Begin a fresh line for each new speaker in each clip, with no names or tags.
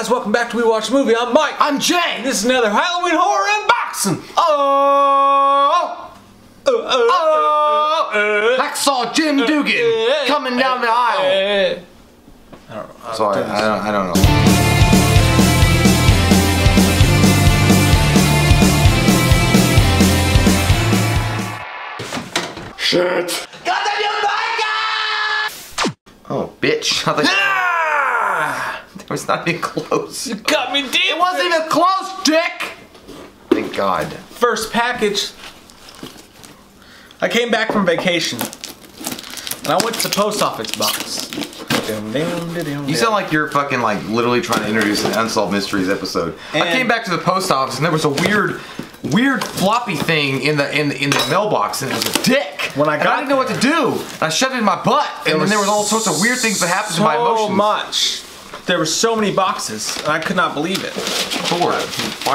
guys, welcome back to We Watch Movie. I'm Mike.
I'm Jay.
And this is another Halloween horror unboxing.
Oh,
Uh, uh,
oh,
uh,
Hacksaw Jim Duggan
uh,
coming down the aisle.
uh, I don't know.
Sorry, I don't, I don't know. Shit. Oh, bitch. I thought
Ah!
It was not even close.
You got me deep.
It wasn't even close, Dick. Thank God.
First package. I came back from vacation. And I went to the post office box.
You sound like you're fucking like literally trying to introduce an Unsolved Mysteries episode. I came back to the post office and there was a weird, weird floppy thing in the in the, in the mailbox and it was a dick.
When I
And
got
I didn't know what to do. I shoved it in my butt and then there was all sorts of weird things that happened to my emotions.
So much. There were so many boxes, and I could not believe it.
Lord,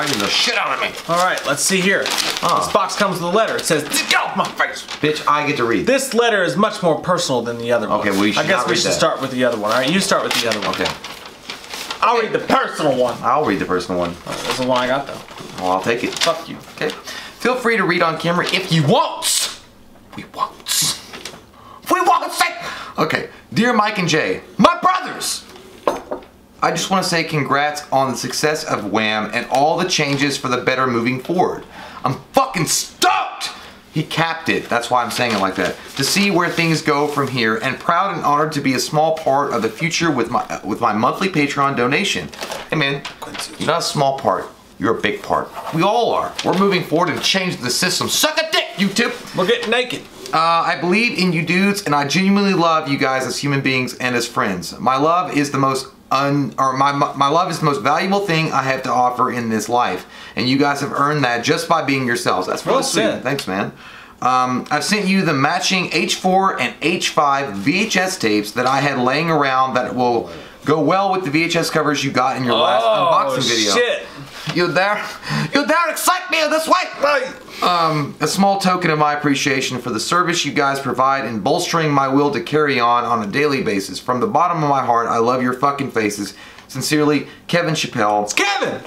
you're the shit out of me.
All right, let's see here. Ah. This box comes with a letter. It says, "Get off my face."
Bitch, I get to read.
This letter is much more personal than the other one.
Okay, well, should
I guess
not
we
read
should
that.
start with the other one. All right, you start with the other one.
Okay,
I'll read the personal one.
I'll read the personal one.
That's the one I got though.
Well, I'll take it.
Fuck you.
Okay. Feel free to read on camera if you want. We want. We want. Okay. Dear Mike and Jay, my brothers. I just want to say congrats on the success of Wham and all the changes for the better moving forward. I'm fucking stoked! He capped it, that's why I'm saying it like that. To see where things go from here and proud and honored to be a small part of the future with my with my monthly Patreon donation. Hey man, you're not a small part, you're a big part. We all are. We're moving forward and changing the system. Suck a dick, YouTube!
We're getting naked.
Uh, I believe in you dudes, and I genuinely love you guys as human beings and as friends. My love is the most un or my my love is the most valuable thing I have to offer in this life, and you guys have earned that just by being yourselves. That's really
Well
sweet.
said.
Thanks, man. Um, I've sent you the matching H4 and H5 VHS tapes that I had laying around that will go well with the VHS covers you got in your last
oh
unboxing video.
shit!
You there? You there? Excite me in this way! Um, a small token of my appreciation for the service you guys provide in bolstering my will to carry on on a daily basis. From the bottom of my heart, I love your fucking faces. Sincerely, Kevin Chappelle.
It's Kevin.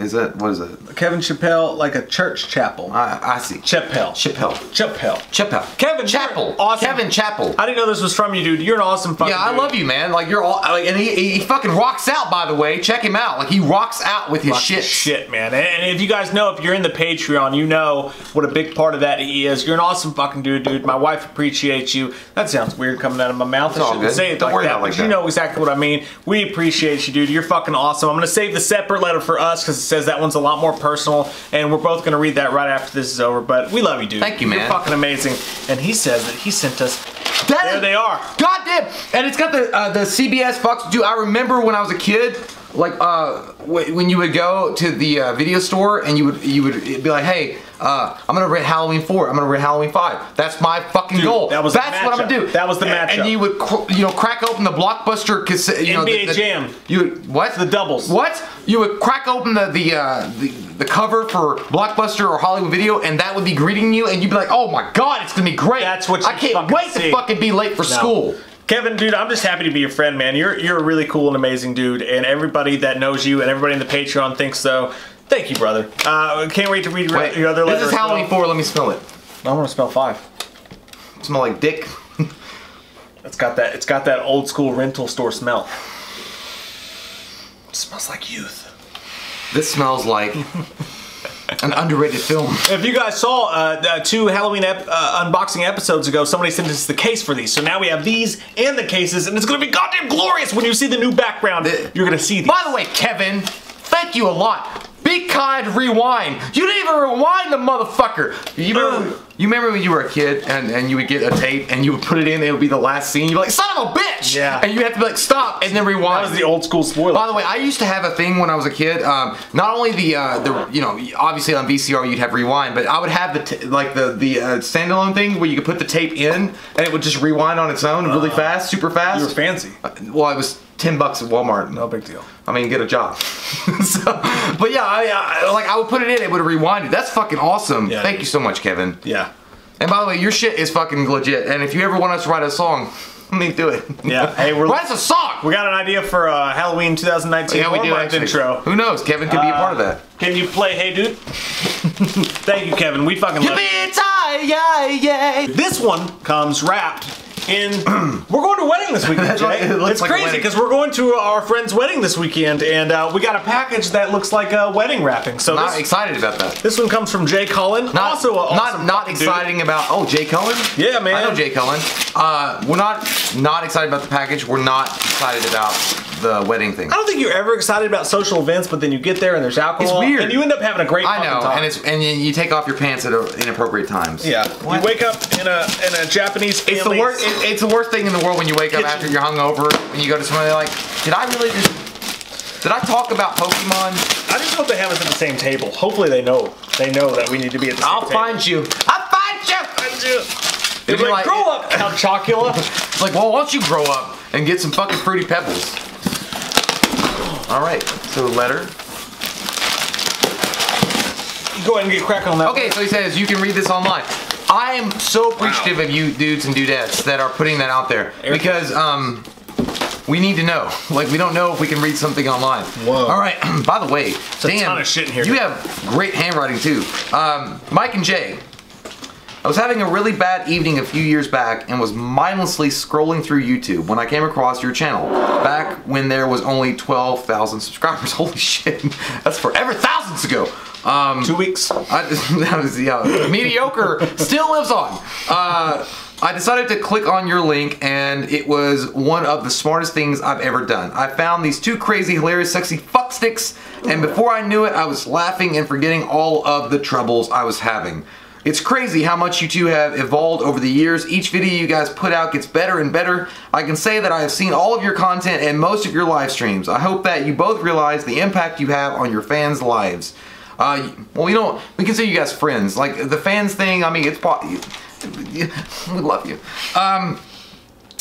Is that what is it?
Kevin Chappelle, like a church chapel.
I, I see.
Chappelle.
Chappelle.
Chappelle.
Chappelle.
Kevin
Chapel.
Awesome.
Kevin Chapel.
I didn't know this was from you, dude. You're an awesome fucking.
Yeah, I
dude.
love you, man. Like you're all, like, and he, he fucking rocks out. By the way, check him out. Like he rocks out with his
Fucking
shit.
Shit, man. And- And if you guys know, if you're in the Patreon, you know what a big part of that he is. You're an awesome fucking dude, dude. My wife appreciates you. That sounds weird coming out of my mouth.
It's
I
all
shouldn't
good.
say it
Don't
like
worry
that,
about it like
but you know exactly what I mean. We appreciate you, dude. You're fucking awesome. I'm gonna save the separate letter for us because it says that one's a lot more personal, and we're both gonna read that right after this is over. But we love you, dude.
Thank you,
You're
man.
fucking amazing. And he says that he sent us.
That
There
is-
they are.
Goddamn! And it's got the uh, the CBS Fox. Dude, I remember when I was a kid, like uh, wh- when you would go to the uh, video store and you would you would be like, hey, uh, I'm gonna rent Halloween four. I'm gonna rent Halloween five. That's my fucking
Dude,
goal.
that was the
That's what I'm gonna do.
That was the matchup.
And you would you know crack open the blockbuster cassette. You know,
NBA
the, the,
Jam.
You would, what?
The doubles.
What? You would crack open the the, uh, the the cover for Blockbuster or Hollywood Video, and that would be greeting you, and you'd be like, "Oh my God, it's gonna be great!"
That's what
I can't wait
see.
to fucking be late for
No.
school.
Kevin, dude, I'm just happy to be your friend, man. You're you're a really cool and amazing dude, and everybody that knows you and everybody in the Patreon thinks so. Thank you, brother. Uh, can't wait to read your,
Wait,
your other letter.
this is Halloween
well.
4. Let me smell it.
I want to smell five.
Smell like dick.
It's got that. It's got that old school rental store smell. It smells like youth.
This smells like an underrated film.
If you guys saw uh, two Halloween ep- uh, unboxing episodes ago, somebody sent us the case for these. So now we have these and the cases, and it's gonna be goddamn glorious when you see the new background.
The-
You're gonna see these.
By the way, Kevin, thank you a lot. Be kind, rewind. You didn't even rewind the motherfucker. You remember, you remember when you were a kid and, and you would get a tape and you would put it in, it would be the last scene. You'd be like, son of a bitch!
Yeah.
And you have to be like, stop, and then rewind.
that was the old school spoiler.
By the way, I used to have a thing when I was a kid. Um, not only the uh, the you know obviously on VCR you'd have rewind, but I would have the t- like the the uh, standalone thing where you could put the tape in and it would just rewind on its own really fast, super fast.
you were fancy.
well, I was ten bucks at Walmart.
No big deal.
I mean, get a job. so, but yeah, I, I like I would put it in, it would rewind it. That's fucking awesome.
Yeah,
Thank
dude.
you so much, Kevin.
Yeah.
And by the way, your shit is fucking legit. And if you ever want us to write a song, Let me do it.
Yeah. Hey, we're-
What's a song?
We got an idea for uh, Halloween 2019
Yeah, we do actually.
intro.
Who knows? Kevin could be a part of that.
Can you play Hey Dude? Thank you, Kevin. We fucking love you.
yeah, yeah.
This one comes wrapped in. we're going to a wedding this weekend, Jay.
It looks
It's
like
crazy because we're going to our friend's wedding this weekend, and uh, we got a package that looks like a wedding wrapping. So
Not
this,
excited about that.
this one comes from Jay Cullen.
Not,
also, a
not not
fucking dude.
exciting about. Oh, Jay Cullen.
Yeah, man.
I know Jay Cullen. Uh, we're not not excited about the package. We're not excited about the wedding thing.
I don't think you're ever excited about social events, but then you get there and there's alcohol.
It's weird.
And you end up having a great
I know,
time.
and it's and you- take off your pants at inappropriate times.
Yeah.
What?
You wake up in a in a Japanese
It's the worst. It, it's the worst thing in the world when you wake up after you're hungover and you go to somebody like, did I really just? Did I talk about Pokemon?
I just hope they have us at the same table. Hopefully they know. They know that we need to be at the same
I'll
table.
find you. I'll find you.
I find you.
It'd be
like,
like-
grow up, Count Chocula.
It's like, well, why don't you grow up and get some fucking fruity pebbles? All right. So letter.
Go ahead and get cracking on that.
Okay, so he says you can read this online. I am so appreciative of you dudes and dudettes that are putting that out there because um we need to know. Like we don't know if we can read something online.
Whoa.
All right. By the way,
a
Dan,
ton of shit in here.
You have great handwriting too. Um, Mike and Jay. I was having a really bad evening a few years back and was mindlessly scrolling through YouTube when I came across your channel. Back when there was only 12,000 subscribers. Holy shit. That's forever thousands ago. Um,
Two weeks.
I, that was yeah, mediocre still lives on. Uh, I decided to click on your link, and it was one of the smartest things I've ever done. I found these two crazy, hilarious, sexy fuck sticks, and before I knew it, I was laughing and forgetting all of the troubles I was having. It's crazy how much you two have evolved over the years. Each video you guys put out gets better and better. I can say that I have seen all of your content and most of your live streams. I hope that you both realize the impact you have on your fans' lives. Uh, well, you know, we consider you guys friends. Like the fans thing. I mean, it's we love you. Um,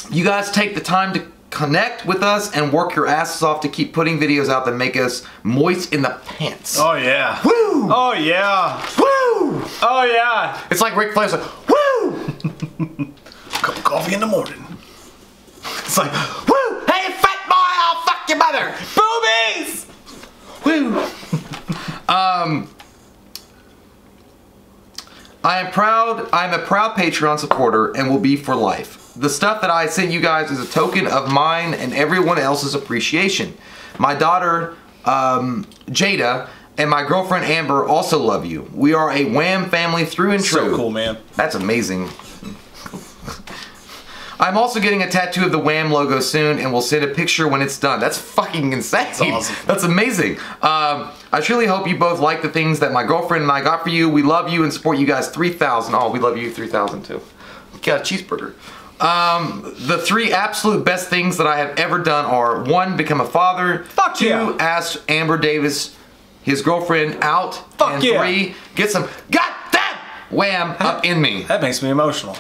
you guys take the time to connect with us and work your asses off to keep putting videos out that make us moist in the pants.
Oh yeah.
Woo!
Oh yeah.
Woo!
Oh yeah.
It's like Ric Flair's like, woo!
Cup of coffee in the morning.
It's like, woo! Hey, fat boy, I'll fuck your mother!
Boobies.
Woo! um, I am proud. I'm a proud Patreon supporter and will be for life. The stuff that I sent you guys is a token of mine and everyone else's appreciation. My daughter, um, Jada, and my girlfriend Amber also love you. We are a Wham family through and true.
So cool, man.
That's amazing. I'm also getting a tattoo of the Wham logo soon, and we'll send a picture when it's done. That's fucking insane. That's
awesome.
That's amazing. Um, I truly hope you both like the things that my girlfriend and I got for you. We love you and support you guys 3,000. Oh, we love you 3,000 too. Got a cheeseburger. Um, the three absolute best things that I have ever done are one, become a father.
Fuck
two,
yeah.
ask Amber Davis, his girlfriend, out.
Fuck
and
yeah.
three, get some goddamn wham up in me.
That makes me emotional.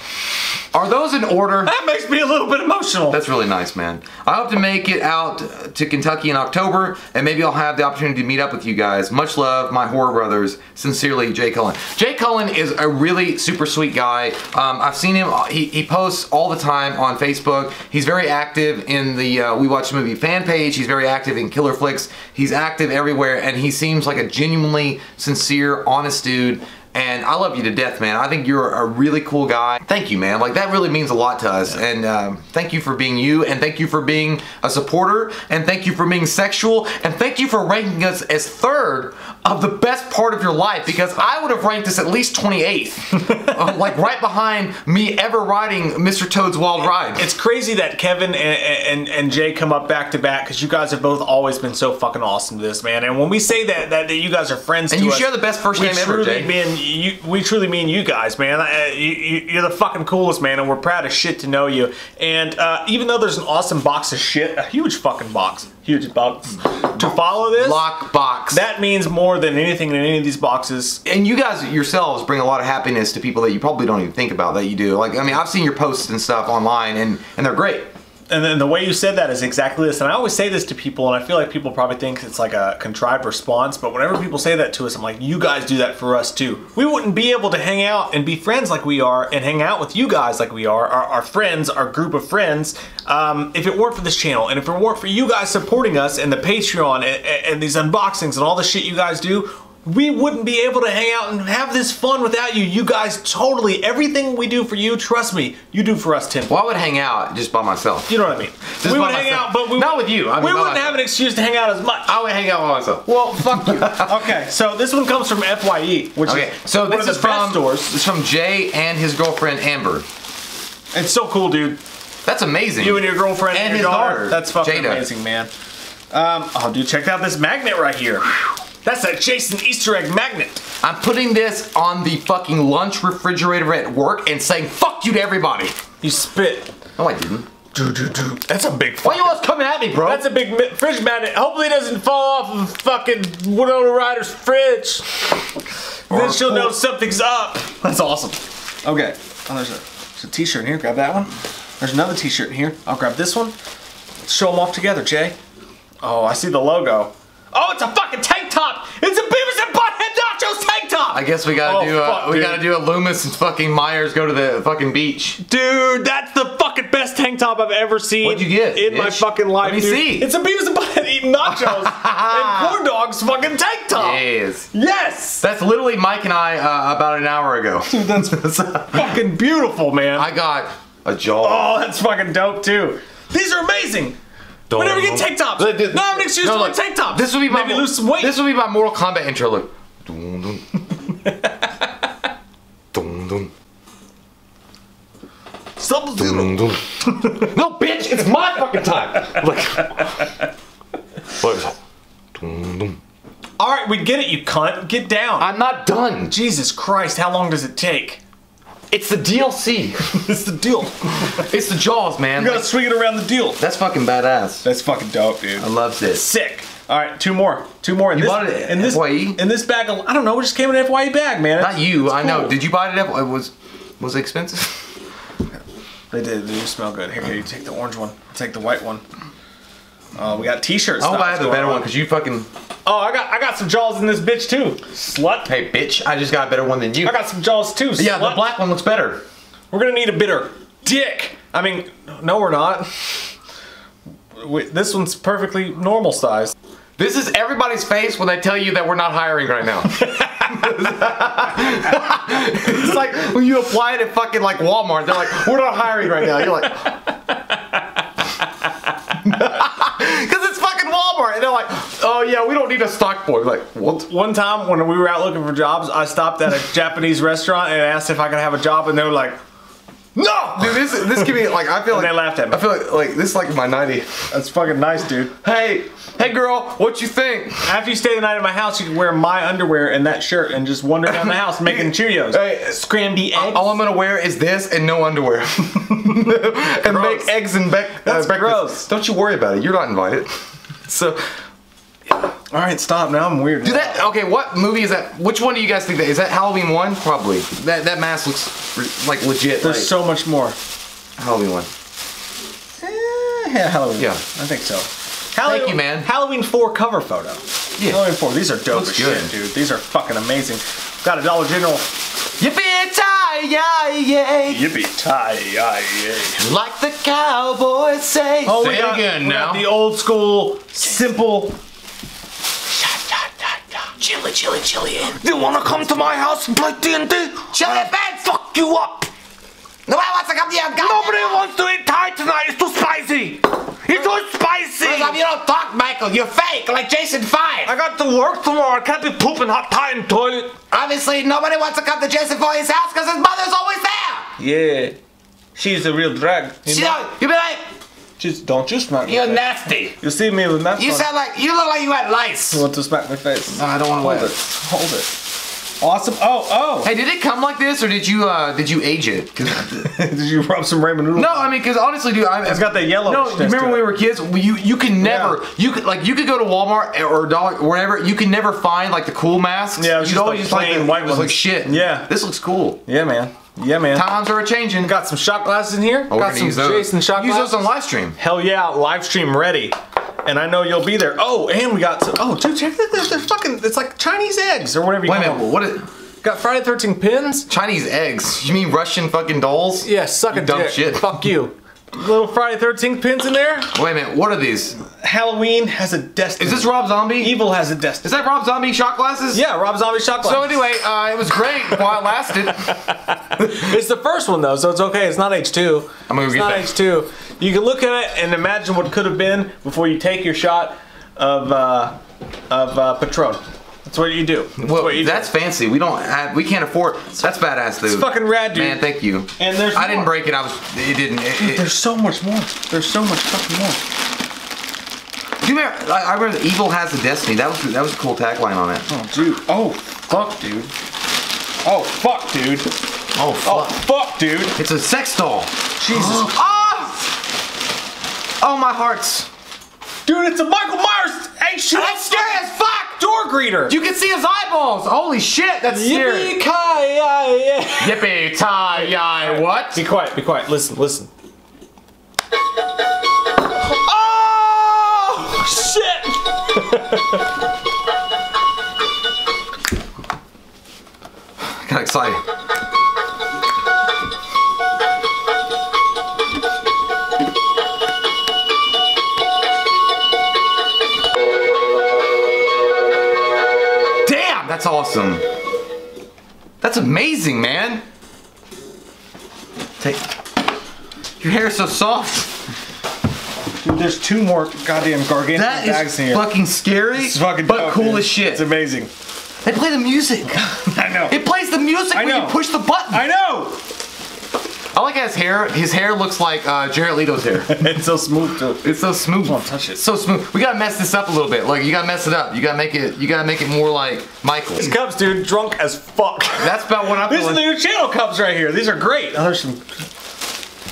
Are those in order?
That makes me a little bit emotional.
That's really nice, man. I hope to make it out to Kentucky in October, and maybe I'll have the opportunity to meet up with you guys. Much love, my horror brothers. Sincerely, Jay Cullen. Jay Cullen is a really super sweet guy. Um, I've seen him. He, he posts all the time on Facebook. He's very active in the uh, We Watch the Movie fan page. He's very active in Killer Flicks. He's active everywhere, and he seems like a genuinely sincere, honest dude. And I love you to death, man. I think you're a really cool guy. Thank you, man. Like that really means a lot to us. And um, thank you for being you. And thank you for being a supporter. And thank you for being sexual. And thank you for ranking us as third of the best part of your life. Because I would have ranked this at least 28th, Uh, like right behind me ever riding Mr. Toad's Wild Ride.
It's crazy that Kevin and, and, and Jay come up back to back because you guys have both always been so fucking awesome to this, man. And when we say that that, that you guys are friends,
And
to
you
us,
share the best first name ever,
truly
Jay.
Mean, you, we truly mean you guys, man. Uh, you, you're the fucking coolest, man, and we're proud as shit to know you. And uh, even though there's an awesome box of shit, a huge fucking box, huge box, to follow this,
lock box.
that means more than anything in any of these boxes.
and you guys yourselves bring a lot of happiness to people that you probably don't even think about that you do. Like, I mean, I've seen your posts and stuff online, and and they're great.
And then the way you said that is exactly this. And I always say this to people, and I feel like people probably think it's like a contrived response. But whenever people say that to us, I'm like, you guys do that for us too. We wouldn't be able to hang out and be friends like we are, and hang out with you guys like we are, our, our friends, our group of friends, um, if it weren't for this channel, and if it weren't for you guys supporting us and the Patreon and, and these unboxings and all the shit you guys do we wouldn't be able to hang out and have this fun without you. You guys totally, everything we do for you, trust me, you do for us Tim.
Well, I would hang out just by myself.
You know what I mean?
Just
we would hang
myself.
out, but we
Not with you, I mean
we wouldn't
myself.
have an excuse to hang out as much.
I would hang out by myself.
Well, fuck you. okay, so this one comes from Fye, which
Okay,
is
so
one
this
of the
is from
stores.
This is from Jay and his girlfriend Amber.
It's so cool, dude.
That's amazing.
You and your girlfriend and,
And
your
his
daughter.
daughter,
That's fucking
Jada.
amazing, man. Um, oh, dude, check out this magnet right here. That's a Jason Easter egg magnet.
I'm putting this on the fucking lunch refrigerator at work and saying "fuck you" to everybody.
You spit.
No, I didn't.
Dude, dude, dude. That's a big.
Why you always coming at me, bro?
That's a big fridge magnet. Hopefully, it doesn't fall off of fucking Winona Ryder's fridge. then she'll know something's up. That's awesome. Okay. Oh, there's a, there's a t-shirt in here. Grab that one. There's another t-shirt in here. I'll grab this one. Let's show them off together, Jay. Oh, I see the logo. Oh, it's a fucking tank top. It's a Beavis and Butthead Nachos tank top.
I guess we gotta
Oh,
do. A,
fuck,
we
dude.
gotta do a Loomis and fucking Myers go to the fucking beach.
Dude, that's the fucking best tank top I've ever seen.
What'd you get,
in my fucking life?
Let me
dude.
see.
It's a Beavis and Butthead eating nachos and corn dogs fucking tank top.
Yes.
Yes.
That's literally Mike and I uh, about an hour ago.
Dude, that's fucking beautiful, man.
I got a jaw.
oh, that's fucking dope too. These are amazing. We never get tank tops. No, I'm an excuse
no, look,
tank tops.
This will be my
maybe lose some weight.
This will be my Mortal Kombat intro. Look. Dun, dun. Dun, dun,
Sub
dun, dun. no, bitch, it's my fucking time. Look. Look. Dun, dun.
All right, we get it, you cunt. Get down.
I'm not done.
Jesus Christ, how long does it take?
It's the DLC.
It's the deal.
It's the Jaws, man.
You gotta
Like,
swing it around the deal.
that's fucking badass.
That's fucking dope, dude.
I love this.
Sick. All right, two more. Two more. In
You
this,
bought it
in this,
FYE?
In this bag, of- I don't know. It just came in an FYE bag, man.
Not you.
it's
I know. Did you buy it? At, it was was it expensive?
They did. They do smell good. Here, here, you take the orange one. I'll take the white one. Uh, we got T-shirts.
I hope I have the better one because you fucking.
Oh, I got I got some jaws in this bitch too. Slut.
Hey, bitch! I just got a better one than you.
I got some jaws too.
yeah, the black one looks better.
We're gonna need a bitter dick. I mean, no, we're not. We, this one's perfectly normal size.
This is everybody's face when they tell you that we're not hiring right now. it's like when you apply it at fucking like Walmart, they're like, "We're not hiring right now." You're like, because it's and they're like, "Oh yeah, we don't need a stock boy." Like, what?
One time when we were out looking for jobs, I stopped at a Japanese restaurant and asked if I could have a job, and they were like, "No."
Dude, this this could be like I feel
And
like
they laughed at me.
I feel like like this is like my ninety.
That's fucking nice, dude.
Hey, hey, girl, what you think?
After you stay the night at my house, you can wear my underwear and that shirt and just wander down the house making Cheerios.
Hey,
Scramby eggs.
All I'm gonna wear is this and no underwear, and make eggs and
That's
uh, breakfast.
gross.
Don't you worry about it. You're not invited. So
All right, stop. Now I'm weird.
do that. Okay, what movie is that? Which one do you guys think that is? That Halloween one? Probably. That that mask looks like legit.
There's
like,
so much more.
Halloween one.
Eh, yeah, Halloween.
Yeah.
I think so. Halloween,
you, man.
Halloween 4 cover photo.
Yeah.
Halloween 4. These are dope
Looks
as
good.
shit, dude. These are fucking amazing. Got a Dollar General.
Yippee tie yay!
Yippee tie yay.
Like the cowboys say.
Oh,
say
we
it again
we
now.
got the old school, simple.
Chili, chili, chili.
You wanna come to my house and play D&D?
Chili bed.
Fuck you up!
Nobody wants to come to your goddamn
Nobody wants to eat Thai tonight, it's too spicy! It's too spicy!
First off, you don't talk, Michael. You're fake, like Jason Five.
I got to work tomorrow, I can't be pooping hot Thai in the toilet!
Obviously, nobody wants to come to Jason Voorhees' house because his mother's always there.
Yeah. She's a real drag. You
You
know?
know, you be like,
Just don't you smack my
you're
face.
nasty.
You see me with that
You
one.
sound like you look like you had lice.
You want to smack my face?
No, I don't want to
Hold
wear
it.
it.
Hold it. Awesome. Oh, oh.
Hey, did it come like this, or did you uh did you age it?
Did you rub some ramen noodles?
no, I mean, because honestly, dude, I,
It's got that yellow
No, remember when we were kids? You you can never
Yeah.
you could like you could go to Walmart or Dollar wherever you can never find like the cool masks.
Yeah, it was
You'd
just
always just like the-
white
it was like shit.
Yeah.
this looks cool.
Yeah, man. Yeah, man.
Times are changing.
Got some shot glasses in here.
Oh,
Got some
use.
Jason shot
Use
glasses.
those on live stream.
Hell yeah, live stream ready. And I know you'll be there. Oh, and we got some, oh, dude, check that. They're, fucking. It's like Chinese eggs or whatever you
Wait a
call
minute.
them.
What? Is,
Got Friday Thirteen pins.
Chinese eggs? You mean Russian fucking dolls?
Yeah, suck
You
a
dumb
dick.
shit.
Fuck you. Little Friday Thirteenth pins in there.
Wait a minute. What are these?
Halloween has a destiny.
Is this Rob Zombie?
Evil has a destiny.
Is that Rob Zombie shot glasses?
Yeah, Rob Zombie shot glasses.
So anyway, uh, it was great while it lasted.
It's the first one though, so it's okay. It's not H2.
I'm gonna
it's
get
not
that.
H2. You can look at it and imagine what could have been before you take your shot of uh, of uh, Patron. That's what you do. That's
Well,
what you
that's
do.
fancy. We don't have. We can't afford. That's badass, dude.
It's fucking rad, dude.
Man, thank you.
And there's
I didn't break it. I was. It didn't. It, it,
There's so much more. There's so much fucking more.
do you remember? I, I remember Evil has a destiny. That was that was a cool tagline on it.
Oh, dude. Oh, fuck, dude. Oh, fuck, dude.
Oh
Oh,
fuck!
fuck, dude.
It's a sex doll.
Jesus.
Ah! Oh my hearts!
Dude, it's a Michael Myers H2.
That's scary as fuck!
door greeter.
You can see his eyeballs. Holy shit! That's scary.
Yippee ki yay!
Yippee tie yi what?
Be quiet. Be quiet. Listen. Listen. Oh shit!
Got excited. Awesome. That's amazing, man. Take. Your hair is so soft.
Dude, there's two more goddamn gargantuan
That
bags
is
in here.
fucking scary,
It's fucking
but
dope,
cool
dude.
as shit.
It's amazing.
They play the music.
I know.
It plays the music
I
when
know.
you push the button.
I know.
I like his hair. His hair looks like uh, Jared Leto's hair.
it's so smooth too.
It's so smooth.
On, touch it.
So smooth. We gotta mess this up a little bit. Like you gotta mess it up. You gotta make it. You gotta make it more like Michael.
These cups, dude, drunk as fuck.
That's about what I'm
These are the new channel cups right here. These are great. Oh, there's some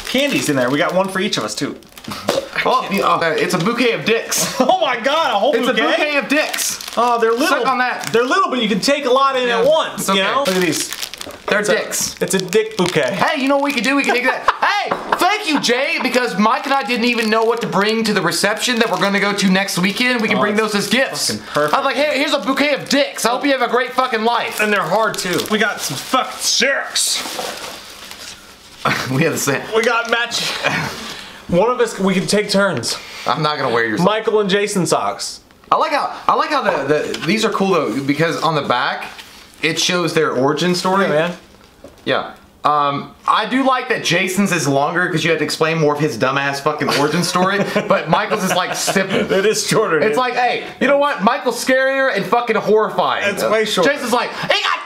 candies in there. We got one for each of us too.
Oh, oh, it's a bouquet of dicks.
Oh my god, a whole
It's a
bouquet.
bouquet of dicks.
Oh, they're little.
Suck on that.
They're little, but you can take a lot in
Yeah,
at once.
it's okay.
You know. Look at these.
They're
It's a-
dicks.
It's a dick bouquet.
Hey, you know what we could do? We could take that. hey, thank you, Jay, because Mike and I didn't even know what to bring to the reception that we're going to go to next weekend. We can
Oh,
bring those as gifts.
perfect.
I'm like, hey, here's a bouquet of dicks. I hope you have a great fucking life.
And they're hard too. We got some fucking sharks.
we have the same.
We got match. One of us, we can take turns.
I'm not gonna wear yours.
Michael and Jason socks.
I like how I like how the, the these are cool though because on the back it shows their origin story.
Yeah, man.
Yeah. Um, I do like that Jason's is longer because you had to explain more of his dumbass fucking origin story, but Michael's is like simple.
It is shorter.
It's
dude.
like, hey, you know what? Michael's scarier and fucking horrifying.
It's way shorter.
Jason's like, hey, got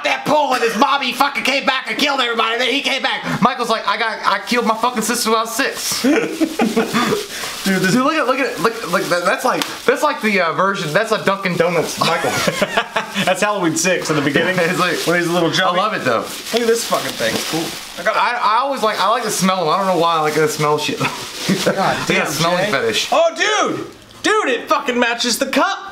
a goddamn pool and his mommy fucking came back and killed everybody. And then he came back. Michael's like, I got, I killed my fucking sister when I was six.
dude, this
Dude, look at, look at, look, look. That's like, that's like the uh, version. That's a Dunkin' Donuts, Michael.
That's Halloween six in the beginning.
It's like-
when he's a little
I love it though.
Look at this fucking thing. Cool. I got.
I, I always like, I like to smell them. I don't know why I like to smell shit. God they got smelling fetish.
Oh, dude, dude, it fucking matches the cup.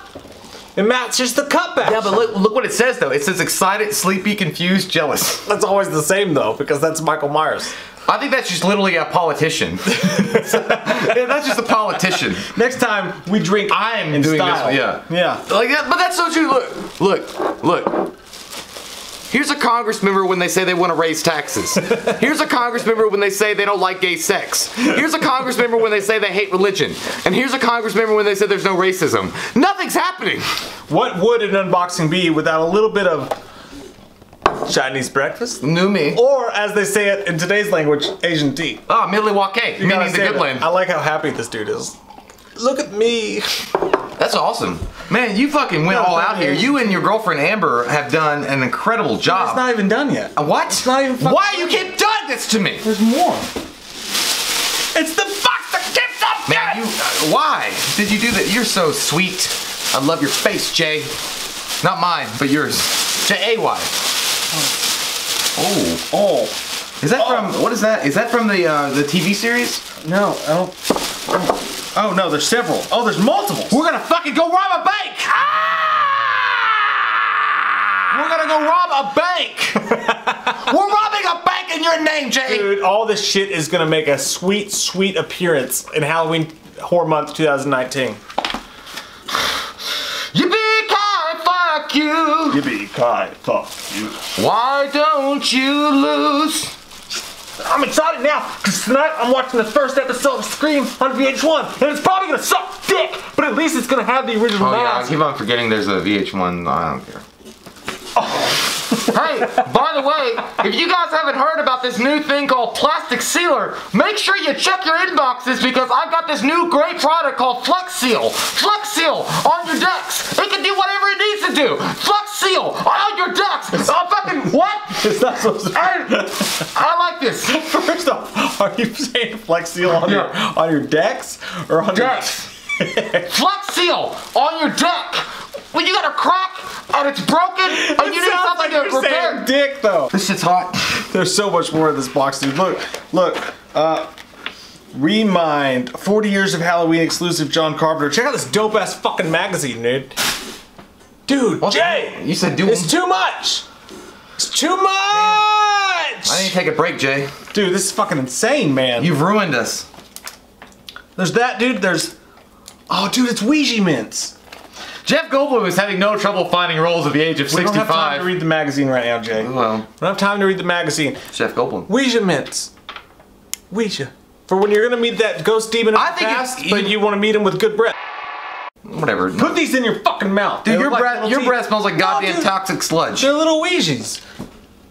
It matches the cup back.
Yeah, but look, look what it says though. It says excited, sleepy, confused, jealous.
that's always the same though, because that's Michael Myers.
I think that's just literally a politician. Yeah, that's just a politician.
Next time we drink,
I am
in
doing
style.
this. Yeah.
yeah.
Like that, but that's so true. Look, look, look. Here's a Congress member when they say they want to raise taxes. Here's a Congress member when they say they don't like gay sex. Here's a Congress member when they say they hate religion. And here's a Congress member when they say there's no racism. Nothing's happening.
What would an unboxing be without a little bit of Chinese breakfast?
New me.
Or, as they say it in today's language, Asian tea.
Ah, Milwaukee,
You gotta
meaning the good land.
I like how happy this dude is. Look at me.
That's awesome. Man, you fucking went
No,
all out here. You and your girlfriend Amber have done an incredible job.
It's not even done yet.
Uh, what?
It's not even fucking
Why you
done
keep doing this to me?
There's more. It's the box that keeps up.
Man, you. Uh, why did you do that? You're so sweet. I love your face, Jay. Not mine, but yours. J A Y. A-Y. Oh.
Oh
Is that from? What is that? Is that from the uh, the TV series?
no, I don't. Oh Oh, no, there's several. Oh, there's multiple.
We're gonna fucking go rob a bank. Ah! We're gonna go rob a bank. We're robbing a bank in your name, Jay.
Dude, all this shit is gonna make a sweet, sweet appearance in Halloween Horror Month 2019.
Yippee-ki, fuck you.
Yippee ki fuck you.
Why don't you lose?
I'm excited now because tonight I'm watching the first episode of Scream on VH1, and it's probably gonna suck dick, but at least it's gonna have the original
Oh yeah, I keep on forgetting there's a VH1. I don't care. Oh. Hey, by the way, if you guys haven't heard about this new thing called Plastic Sealer, make sure you check your inboxes because I've got this new great product called Flex Seal. Flex Seal on your decks. It can do whatever it needs to do. Flex Seal on your decks. Oh, fucking what?
It's not supposed to
I, I like this.
First off, are you saying Flex Seal on your on your decks or on
Decks. Flex Seal on your deck. When you got a crack and it's broken and
your
you need something to
you're saying
repair.
dick though.
This shit's hot.
There's so much more in this box, dude. Look, look. Uh, Remind, 40 years of Halloween exclusive John Carpenter. Check out this dope ass fucking magazine, dude. Dude? Jay,
You said do
it's too much. It's too much.
I need to take a break, Jay.
Dude, this is fucking insane, man.
You've ruined us.
There's that, dude. There's, oh, dude, it's Ouija mints.
Jeff Goldblum is having no trouble finding roles at the age of
We don't have time to read the magazine right now, Jay. We
Well,
don't have time to read the magazine.
Jeff Goldblum.
Ouija mints. Ouija. For when you're gonna meet that ghost demon in
I
the
think
past, but
you-
you want to meet him with good breath.
Whatever.
Put these in your fucking mouth.
Dude,
They
your
look like
breath, your
teeth.
breath smells like goddamn
dude,
toxic sludge.
They're little Ouijas.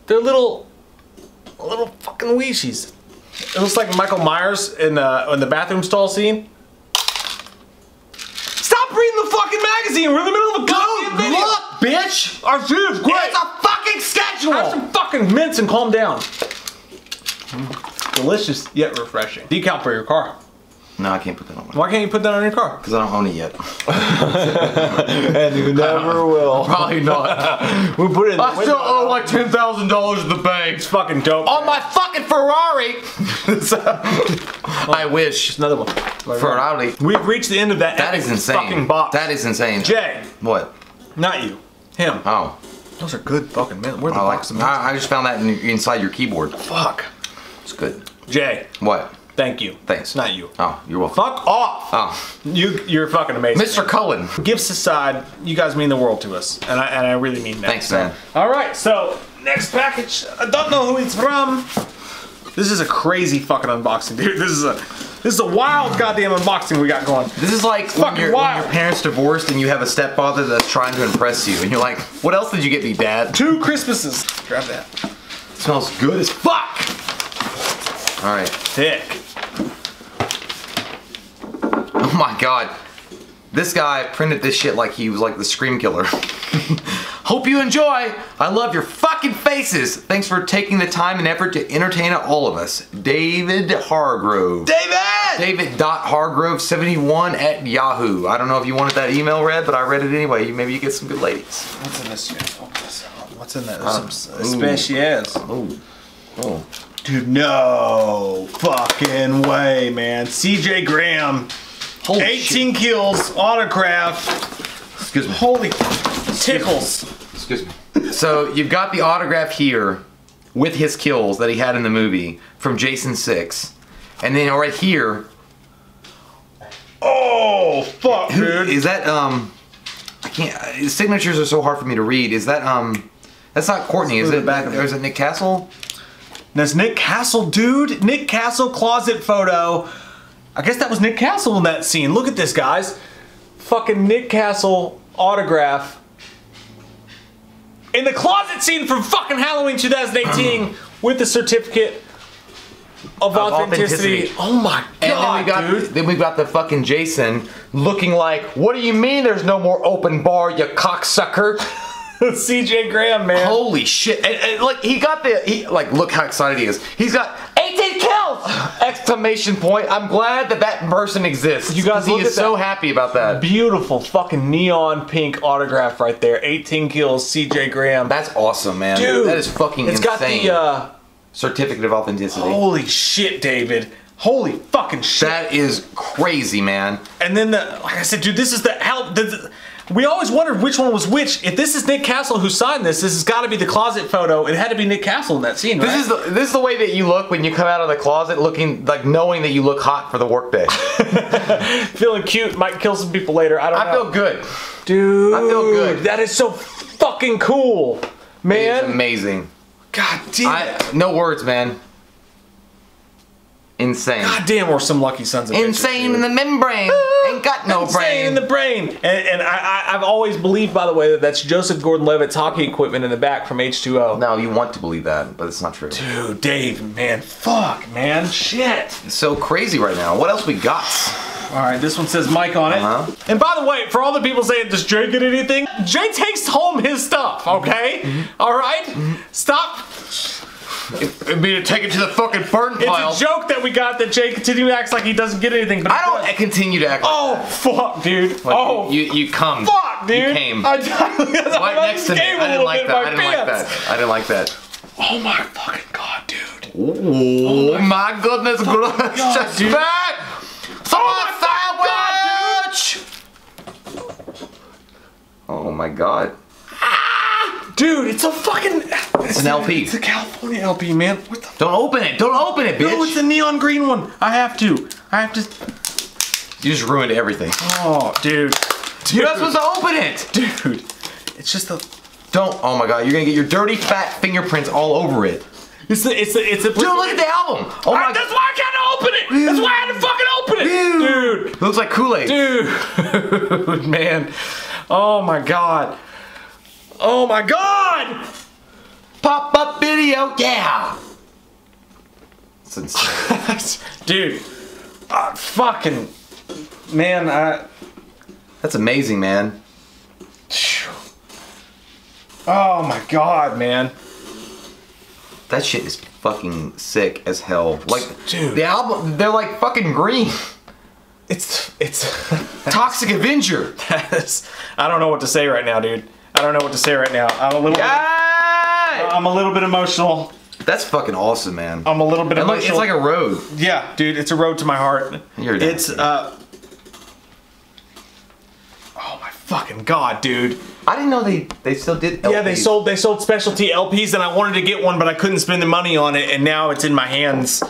They're little, little fucking Ouijas. It looks like Michael Myers in uh, in the bathroom stall scene. Reading the fucking magazine. We're in the middle of a goddamn video.
Look, bitch!
Our shit is great.
It's a fucking schedule!
Have some fucking mints and calm down. Delicious yet refreshing. Decal for your car.
No, I can't put that on my
Why can't you put that on your car?
because I don't own it yet.
And you never will.
Probably not.
We put it in the
I still
window.
owe like ten thousand dollars at the bank
It's fucking dope.
on my fucking Ferrari. I wish
Another one.
Ferrari.
We've reached the end of that.
That
epic
is insane.
Fucking box.
That is insane.
Jay,
What?
not you. Him.
Oh,
Those are good fucking mints. Where the
I like.
box of mints?
I, I just found that in, inside your keyboard.
Fuck.
It's good.
Jay,
What?
Thank you.
Thanks.
Not you.
Oh, you're welcome.
Fuck off.
Oh,
You, you're fucking amazing.
Mr. Cullen.
Gifts aside, you guys mean the world to us, and I and I really mean that.
Thanks, man.
All right, so next package. I don't know who it's from. This is a crazy fucking unboxing, dude. This is a this is a wild goddamn unboxing we got going.
This is like when, when your parents divorced and you have a stepfather that's trying to impress you, and you're like, "What else did you get me, Dad?"
Two Christmases. Grab that.
smells good as fuck. All right.
Thick.
Oh my god. This guy printed this shit like he was like the Scream Killer. Hope you enjoy. I love your fucking faces. Thanks for taking the time and effort to entertain all of us. David Hargrove.
David.
David.hargrove71 at Yahoo. I don't know if you wanted that email read, but I read it anyway. Maybe you get some good ladies.
What's in this shit? Open this up. What's in there?
Uh,
Some
ooh.
specials.
Oh. Oh.
Dude, no fucking way, man. CJ Graham,
Holy
18 kills, autograph.
Excuse me.
Holy tickles.
Excuse me. So you've got the autograph here with his kills that he had in the movie from Jason 6. And then right here,
Oh, fuck, dude.
is that um I can't his signatures are so hard for me to read. Is that um that's not Courtney, is it?
back a
Or is it Nick Castle?
That's Nick Castle, dude. Nick Castle closet photo. I guess that was Nick Castle in that scene. Look at this, guys. Fucking Nick Castle autograph. In the closet scene from fucking Halloween 2018 with the certificate of,
Of
authenticity.
authenticity.
Oh my
And
god,
then we got
dude.
then we got the fucking Jason looking like, what do you mean there's no more open bar, you cocksucker?
CJ Graham, man.
Holy shit! And, and, like he got the he like look how excited he is. He's got 18 kills! Exclamation point! I'm glad that that person exists.
You guys
he
look
is so happy about that.
Beautiful fucking neon pink autograph right there. 18 kills, CJ Graham.
That's awesome, man.
Dude,
that is fucking
It's
insane.
got the uh
certificate of authenticity.
Holy shit, David. Holy fucking shit!
That is crazy, man.
and then the like I said, dude, this is the the- we always wondered which one was which. If this is Nick Castle who signed this, this has got to be the closet photo. It had to be Nick Castle in that scene, right?
This is the this is the way that you look when you come out of the closet, looking like knowing that you look hot for the workday.
feeling cute. Might kill some people later. I don't know.
I
know.
feel good.
dude.
I feel good.
That is so fucking cool, man.
It's
man.
amazing.
God damn.
I no words, man. Insane.
God damn, we're some lucky sons of bitches,
Insane
dude.
in the membrane. Ain't got no brain.
Insane
brain.
in the brain. And, and I, I, I've always believed, by the way, that that's Joseph Gordon-Levitt's hockey equipment in the back from H2O.
no, you want to believe that, but it's not true.
Dude, Dave, man, fuck, man, shit.
It's so crazy right now. What else we got?
All right, this one says Mike on it.
Uh-huh.
And by the way, for all the people saying, does Jay get anything? Jay takes home his stuff, okay?
Mm-hmm.
All right? Stop.
It'd be to take it to the fucking burn pile.
It's a joke that we got that Jay continually acts like he doesn't get anything, but
I don't
does.
continue to act. like
Oh, fuck, dude.
Like,
oh,
you you come.
fuck, dude.
You came
I, I,
right
I
next to me.
came
didn't like that. I didn't like that. I didn't like that.
Oh my fucking god, dude.
Oh, oh my goodness gracious,
God, dude.
man! Someone oh
God,
sandwich! Oh my god.
Dude, it's a fucking. It's,
an LP.
It's a California LP, man. What the?
Don't open it! Don't open it, bitch!
No, it's a neon green one. I have to. I have to.
you just ruined everything.
Oh, dude.
You're not supposed to open it!
Dude, it's just a.
Don't. Oh my god, you're gonna get your dirty fat fingerprints all over it.
It's a. It's a. It's a.
Dude, look at the album! Oh my
That's why I can't open it. That's why I had to fucking open it, dude.
It looks like Kool-Aid.
Dude, man. Oh my god. Oh my god.
Pop-up video, yeah!
Dude. Uh, fucking. Man, I.
That's amazing, man.
Oh my god, man.
That shit is fucking sick as hell. Like,
Dude.
the album, they're like fucking green.
It's. It's.
Toxic Avenger.
that's- I don't know what to say right now, dude. I don't know what to say right now. I'm a little.
Yay!
I'm a little bit emotional.
That's fucking awesome, man.
I'm a little bit
And look,
emotional.
it's like a road.
Yeah, dude, it's a road to my heart.
You're
it's
nasty.
uh Oh my fucking god, dude.
I didn't know they they still did.
Yeah, they sold they sold specialty LPs and I wanted to get one but I couldn't spend the money on it and now it's in my hands.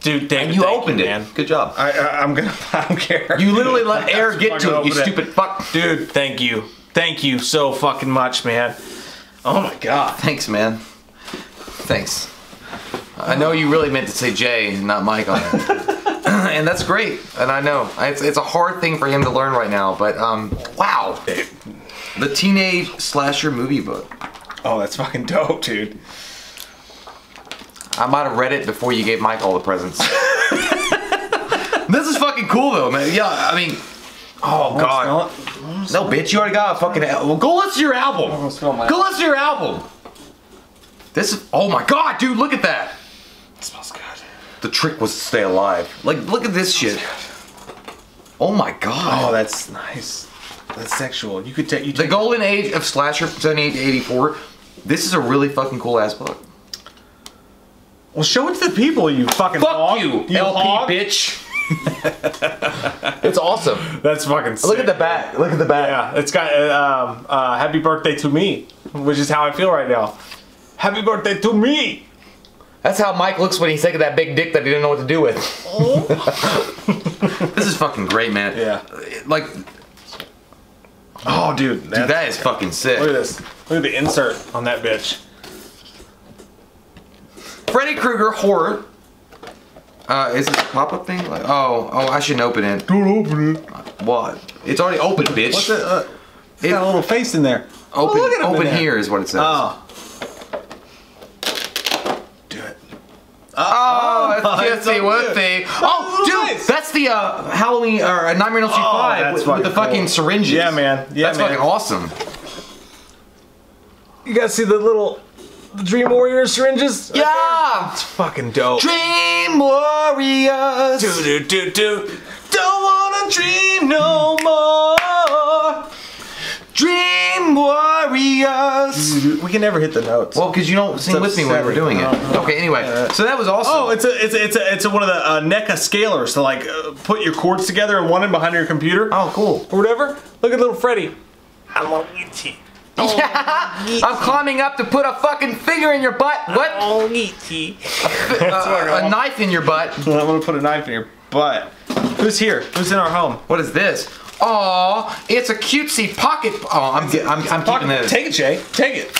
Dude, thank
And you
thank
opened it.
man.
Good job.
I, I I'm gonna I don't care.
you literally let air get to it. You
open
stupid fuck.
Dude, thank you. Thank you so fucking much, man. Oh my god.
Thanks, man. Thanks. I know you really meant to say Jay, not Mike on it. and that's great. And I know it's, it's a hard thing for him to learn right now. But um, wow, the teenage slasher movie book.
Oh, that's fucking dope, dude.
I might have read it before you gave Mike all the presents. this is fucking cool though, man. Yeah, I mean, oh god. No, bitch, you already got a fucking. al- Well, go listen to your album. Go listen to your album. This is. Oh my god, dude, look at that.
It smells good.
The trick was to stay alive. Like, look at this shit. Oh my god.
Oh, that's nice. That's sexual. You could take you
the golden age of slasher 78 to 84. This is a really fucking cool ass book.
Well, show it to the people, you fucking
Fuck
hog.
you, LP
hog.
bitch. it's awesome.
That's fucking. Sick.
Look at the back. Look at the back.
Yeah, it's got uh, um, uh, "Happy Birthday to Me," which is how I feel right now. Happy birthday to me.
That's how Mike looks when he's taking that big dick that he didn't know what to do with. this is fucking great, man.
Yeah.
Like,
Oh, dude,
dude, that is fucking sick.
Look at this. Look at the insert on that bitch.
Freddy Krueger horror. Uh, is this a pop-up thing? Like, oh, oh, I shouldn't open it.
Don't open it.
What? It's already open, bitch.
What's it? Uh, it's
It-
got a little face in there.
Open,
Oh, look at
open here is what it says.
Oh. Do it.
Oh,
Oh,
that's Jesse
good. Oh,
Oh, dude,
face.
that's the uh, Halloween or uh, Nightmare on Elm Street
Oh,
5 with, with the
fucking
fucking
cool.
syringes.
Yeah, man. Yeah,
that's
man.
fucking awesome.
You guys see the little the Dream Warrior syringes? right
Yeah.
there? It's fucking dope.
Dream Warriors.
do do do do. Don't wanna dream no more.
Dream Warriors.
We we can never hit the notes.
Well, because you don't sing with me when we're doing it. Okay, anyway. So that was awesome.
Oh, it's a it's a, it's a, it's a, one of the uh, NECA scalers to like uh, put your chords together and one in behind your computer
Oh, cool.
or whatever. Look at little Freddy. I love E.T.
I'm climbing up to put a fucking finger in your butt. What?
Oh, E.T.
Uh, a knife in your butt.
I'm gonna put a knife in your butt. Who's here? Who's in our home?
What is this? Oh, it's a cutesy pocket. Oh, I'm get, I'm, I'm keeping this.
Take it, Jay. Take it.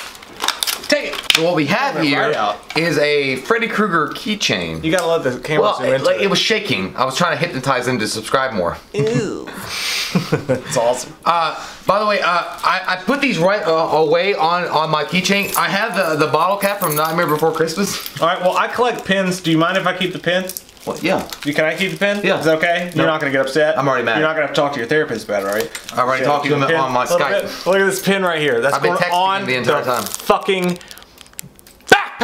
Take it.
So what we have
Right
here
out.
is a Freddy Krueger keychain.
You gotta let the camera
Well,
zoom
it,
into
like,
it.
it was shaking. I was trying to hypnotize them to subscribe more. Ew.
It's awesome.
Uh, by the way, uh, I, I put these right uh, away on, on my keychain. I have the, the bottle cap from Nightmare Before Christmas.
All right. Well, I collect pins. Do you mind if I keep the pin?
Well, yeah.
You- Can I keep the pin?
Yeah.
Is that okay? You're not gonna get upset.
I'm already mad.
You're not gonna have to talk to your therapist about it, right?
I already talked to him on my Skype.
bit. Look at this pin right here. That's
I've been
going
texting
on
the entire
the
time.
Fucking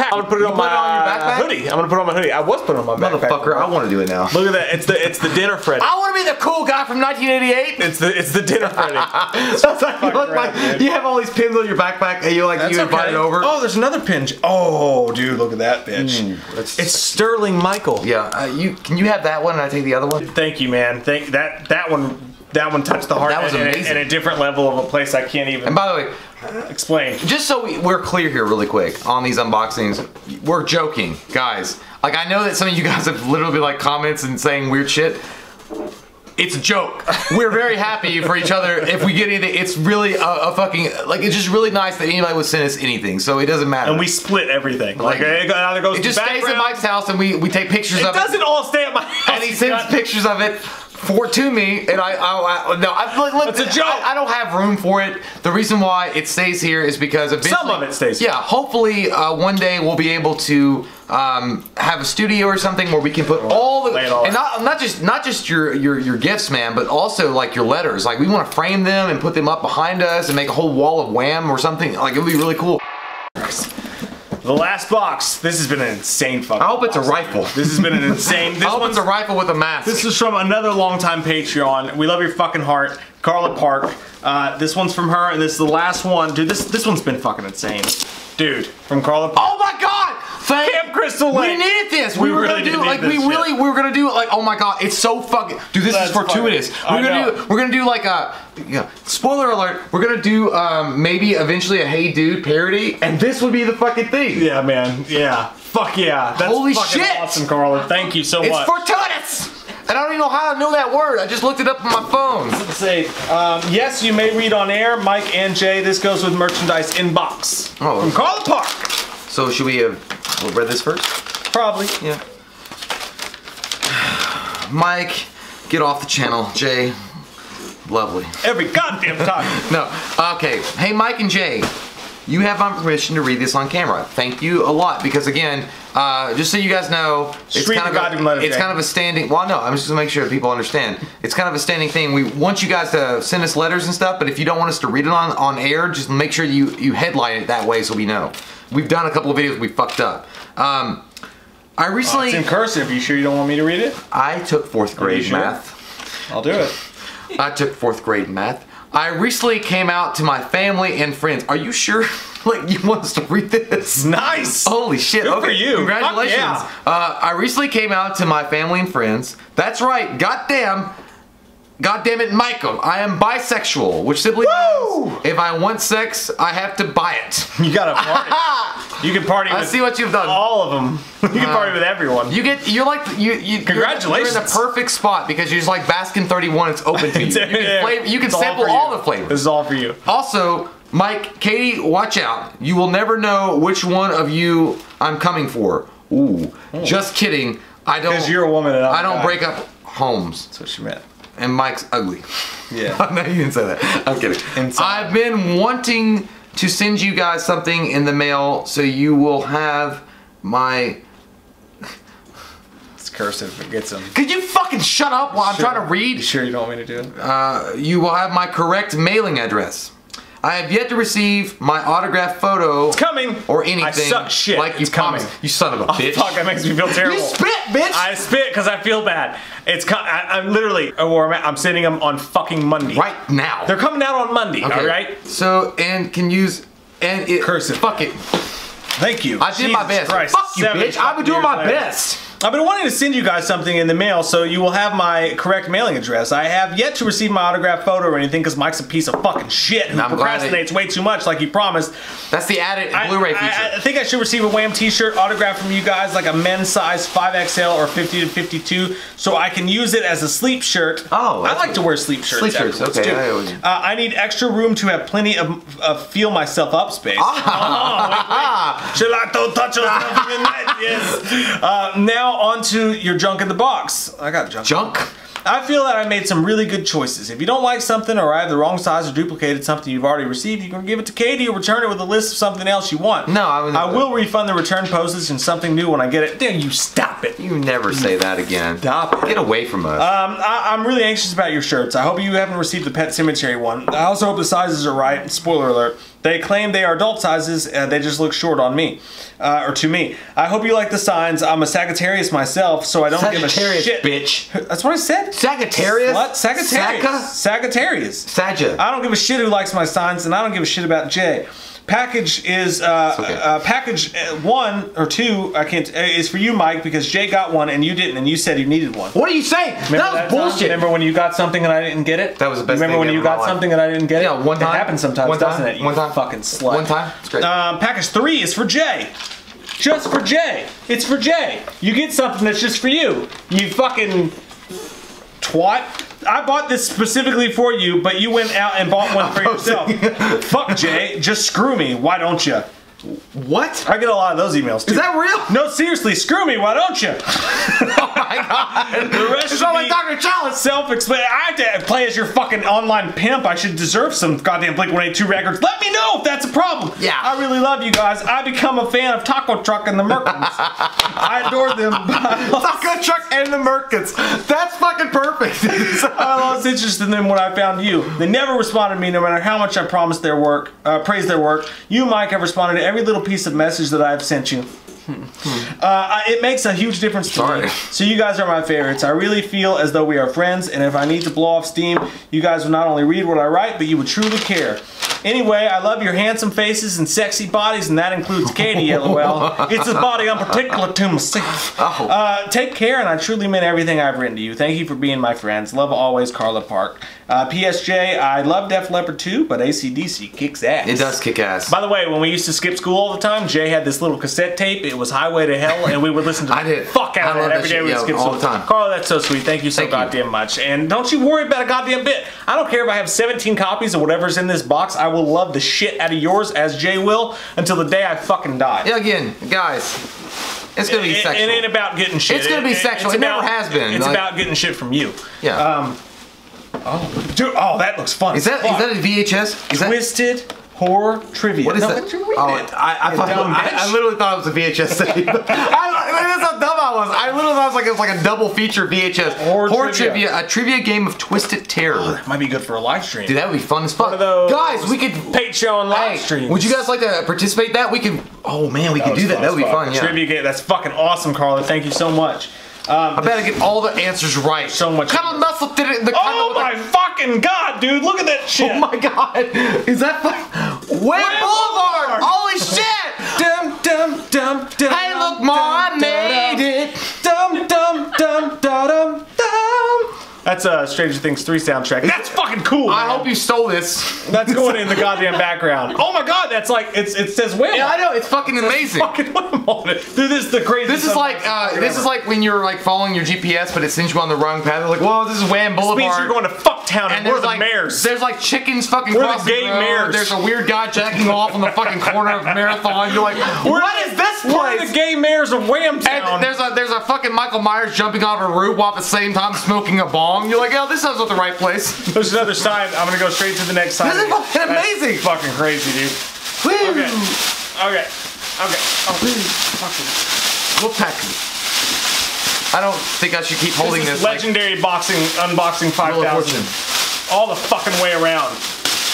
backpack. I'm gonna put it on
put
my
on
hoodie. I'm gonna put it on my hoodie. I was putting on my backpack.
Motherfucker, I want to do it now.
Look at that. It's the it's the dinner Freddy.
I want to be the cool guy from 1988.
It's the it's the dinner Freddy.
Like, you, look like you have all these pins on your backpack and you like
That's
you invite
okay.
it over.
Oh, there's another pin. Oh, dude, look at that bitch.
that's-
it's Sterling Michael.
Yeah, uh, you can you have that one and I take the other one?
Thank you, man. Thank that that one. That one touched the heart
That was
in, in a-
amazing.
in a different level of a place I can't even
And by the way,
explain.
just so we, we're clear here really quick on these unboxings, we're joking, guys. Like I know that some of you guys have literally like comments and saying weird shit. It's a joke. We're very happy for each other if we get anything. It's really a, a fucking like it's just really nice that anybody would send us anything. So it doesn't matter.
And we split everything. Like,
Like,
it either goes
it just stays at Mike's house and we we take pictures
It
of
it.
It doesn't
all stay at my house.
And he sends
God.
pictures of it for to me, and I, I, I no, I, look, look,
It's a joke.
I, I don't have room for it. The reason why it stays here is because eventually,
Some of it stays here.
Yeah, hopefully uh, one day we'll be able to um, have a studio or something where we can put all the
lay it all
and not, not just not just your, your your gifts, man, but also like your letters. Like we want to frame them and put them up behind us and make a whole wall of wham or something. Like it would be really cool.
The last box. This has been an insane fucking.
I hope it's a rifle.
This has been an insane. This
I hope
one's
it's a rifle with a mask.
This is from another longtime Patreon. We love your fucking heart, Carla Park. Uh, this one's from her, and this is the last one, dude. This this one's been fucking insane, dude. From Carla.
Oh my god! Thank
Camp Crystal Lake.
We
Lake.
needed this. We,
We
were
really
gonna do
did
like we
this shit.
really we were gonna do it like oh my god, it's so fucking dude. This
That's
is fortuitous.
fucking-
we're
I
gonna
know.
do we're gonna do like a yeah. Spoiler alert. We're gonna do um maybe eventually a Hey Dude parody, and this would be the fucking thing.
Yeah, man. Yeah. Fuck yeah. That's
Holy
fucking
shit.
awesome, Carla. Thank you so
It's
much.
fortuitous. And I don't even know how I know that word. I just looked it up on my phone.
Let's say, um, yes, you may read on air, Mike and Jay. This goes with merchandise inbox
Oh.
from Carla Park.
So should we have read this first?
Probably.
Yeah. Mike, get off the channel. Jay, lovely.
Every goddamn time.
No. Okay. Hey, Mike and Jay, you have my permission to read this on camera. Thank you a lot because again, uh, just so you guys know, it's
Just read
kind of a, it's kind of a standing. Well, no, I'm just gonna make sure people understand. It's kind of a standing thing. We want you guys to send us letters and stuff, but if you don't want us to read it on on air, just make sure you you headline it that way so we know. We've done a couple of videos we fucked up. Um, I recently
It's in cursive. You sure you don't want me to read it?
I took fourth grade
sure?
math.
I'll do it.
I took fourth grade math. I recently came out to my family and friends. Are you sure? like you want us to read this?
Nice.
Holy shit!
Good
okay,
for you.
Congratulations.
Fuck
Uh, I recently came out to my family and friends. That's right. Goddamn. God damn it, Michael. I am bisexual, which simply
Woo!
means if I want sex, I have to buy it.
You gotta party. you can party
I
with
see what you've done.
all of them. You can party uh, with everyone.
You get, you're like, you, you,
Congratulations.
You're in the perfect spot because you're just like Baskin 31. It's open to you. You can, flavor, you can
It's all
sample
for
all the flavors.
This is all for you.
Also, Mike, Katie, watch out. You will never know which one of you I'm coming for. Ooh, hmm. just kidding. I don't.
Because you're a woman and I'm
I
a
don't
guy.
break up homes.
That's what she meant.
And Mike's ugly.
Yeah.
no, you didn't say that. I'm kidding.
Inside.
I've been wanting to send you guys something in the mail so you will have my.
It's cursive. It gets them.
Could you fucking shut up while I'm trying to
You
read?
sure you don't want me to do it?
Uh, you will have my correct mailing address. I have yet to receive my autographed photo.
It's coming.
or anything
I suck shit.
like you
It's coming.
promised. You son of a
Oh,
bitch.
fuck, that makes me feel terrible.
You spit, bitch.
I spit because I feel bad. It's co- I, I'm literally, or I'm, I'm sending them on fucking Monday.
right now.
They're coming out on Monday.
Okay.
All right.
So and can use And it,
Cursive.
Fuck it.
Thank you.
I did my best.
Christ.
Fuck you,
Seven
bitch. I've been doing my
later.
best.
I've been wanting to send you guys something in the mail, so you will have my correct mailing address. I have yet to receive my autograph photo or anything because Mike's a piece of fucking shit who
I'm
procrastinates way too much, like he promised.
That's the added
I-
Blu-ray feature.
I think I should receive a Wham T-shirt autograph from you guys, like a men's size 5XL or 50 to 52, so I can use it as a sleep shirt.
Oh,
I like to wear sleep shirts.
Sleep shirts, okay. I
Uh, I need extra room to have plenty of, of feel myself up space.
Ah.
Oh, wait, wait. I touch yourself in the? Yes. Uh, now on to your junk in the box. I got junk.
Junk.
I feel that I made some really good choices. If you don't like something or I have the wrong size or duplicated something you've already received, you can give it to Katie or return it with a list of something else you want.
No, I
I will refund the return postage and something new when I get it. Damn, you stop it.
You never say that again.
Stop it.
Get away from us.
Um, I, I'm really anxious about your shirts. I hope you haven't received the Pet Sematary one. I also hope the sizes are right. Spoiler alert. They claim they are adult sizes, and they just look short on me, uh, or to me. I hope you like the signs. I'm a Sagittarius myself, so I don't give a shit.
bitch.
That's what I said.
Sagittarius?
What? Sagittarius.
Saga?
Sagittarius.
Saja.
I don't give a shit who likes my signs, and I don't give a shit about Jay. Package is uh,
okay.
uh, package uh, one or two. I can't. Uh, is for you, Mike, because Jay got one and you didn't, and you said you needed one.
What are you saying?
Remember
that was
time?
bullshit.
Remember when you got something and I didn't get it?
That was the best
Remember
thing
when
ever
you
in my
got
life.
something and I didn't get it?
Yeah, one time.
It happens sometimes,
One
doesn't
time.
it? You
One time.
fucking slut.
One time. It's great.
Um, package three is for Jay. Just for Jay. It's for Jay. You get something that's just for you. You fucking twat. I bought this specifically for you, but you went out and bought one for yourself. Fuck Jay. Just screw me. Why don't you?
What?
I get a lot of those emails too.
Is that real?
No, seriously, screw me. Why don't you?
Oh my god.
The rest
it's not like Dr. Chalice.
Self-explain. I have to play as your fucking online pimp. I should deserve some goddamn Blink 182 records. Let me know if that's a problem.
Yeah.
I really love you guys. I become a fan of Taco Truck and the Merkins. I adore them.
Taco Truck and the Merkins. That's fucking perfect.
I lost interest in them when I found you. They never responded to me, no matter how much I promised their work, uh, praised their work. You, Mike, have responded to every little piece of message that I have sent you. Uh, it makes a huge difference to
Sorry.
me. So you guys are my favorites. I really feel as though we are friends, and if I need to blow off steam, you guys will not only read what I write, but you would truly care. Anyway, I love your handsome faces and sexy bodies, and that includes Katie, lol. It's a body I'm particular to myself.
Oh.
Uh, take care, and I truly meant everything I've written to you. Thank you for being my friends. Love always, Carla Park. Uh, PSJ, I love Def Leppard too, but ACDC kicks ass.
it does kick ass.
By the way, when we used to skip school all the time, Jay had this little cassette tape. It was Highway to Hell, and we would listen to
I did.
fuck out of that every day we would
yeah,
skip
all
school.
the time.
Carla, that's so sweet. Thank you so
Thank you.
goddamn much. And don't you worry about a goddamn bit. I don't care if I have 17 copies of whatever's in this box. I will love the shit out of yours, as Jay will, until the day I fucking die.
yeah, again, guys, it's gonna be
It,
sexual.
it ain't about getting shit.
It's gonna be sexual. It never has been.
It's
Like-
about getting shit from you.
yeah.
Um. Oh, dude. Oh, that looks fun.
is that is that a VHS? Is that
Twisted Horror Trivia.
what is
No,
that?
but you
Oh. I, I, thought, I. I literally thought it was a VHS tape. I, that's how dumb I was. I literally thought it was like it was like a double feature VHS
Horror trivia.
a trivia game of Twisted Terror.
Oh, that Might be good for a live stream.
Dude, that would be fun as fuck.
of those
Guys, we could.
Patreon live
Hey,
streams.
would you guys like to participate? in That we could. Oh man, we could do that. That would be fun. Yeah.
Trivia game. That's fucking awesome, Carla. Thank you so much. Um,
I better get all the answers right.
So much-
Kind of muscle did it. The kind
oh
of,
my fucking god, dude! Look at that shit.
Oh my god! Is that fucking Wham Boulevard? Holy shit!
Dum dum dum dum.
Hey, look, Ma, I made
That's a Stranger Things 3 soundtrack. That's fucking cool.
I
man.
hope you stole this.
That's going in the goddamn background. Oh my god, that's like it's it says Wham.
Yeah, I know. It's fucking amazing.
Fucking Wham on it. Dude, this is the craziest.
This is like uh, this is like when you're like following your GPS, but it sends you on the wrong path. They're like, "Whoa, this is Wham
This means
Boulevard."
you're going to fucktown and,
and
we're
there's
the
like
mares.
there's like chickens fucking
We're the
crossing
gay
road.
mares.
There's a weird guy jacking off on the fucking corner of Marathon. You're like, what is this place?
We're the gay mares of Wham Town.
And there's a there's a fucking Michael Myers jumping off a roof while at the same time smoking a bong. You're like, oh, this sounds like the right place.
There's another sign. I'm gonna go straight to the next sign.
This is fucking amazing.
fucking crazy, dude.
Woo!
Okay. Okay. Okay. Oh,
Wolfpack. I don't think I should keep holding
this
this.
is
like,
legendary boxing unboxing
Wheel of
5000. All the fucking way around.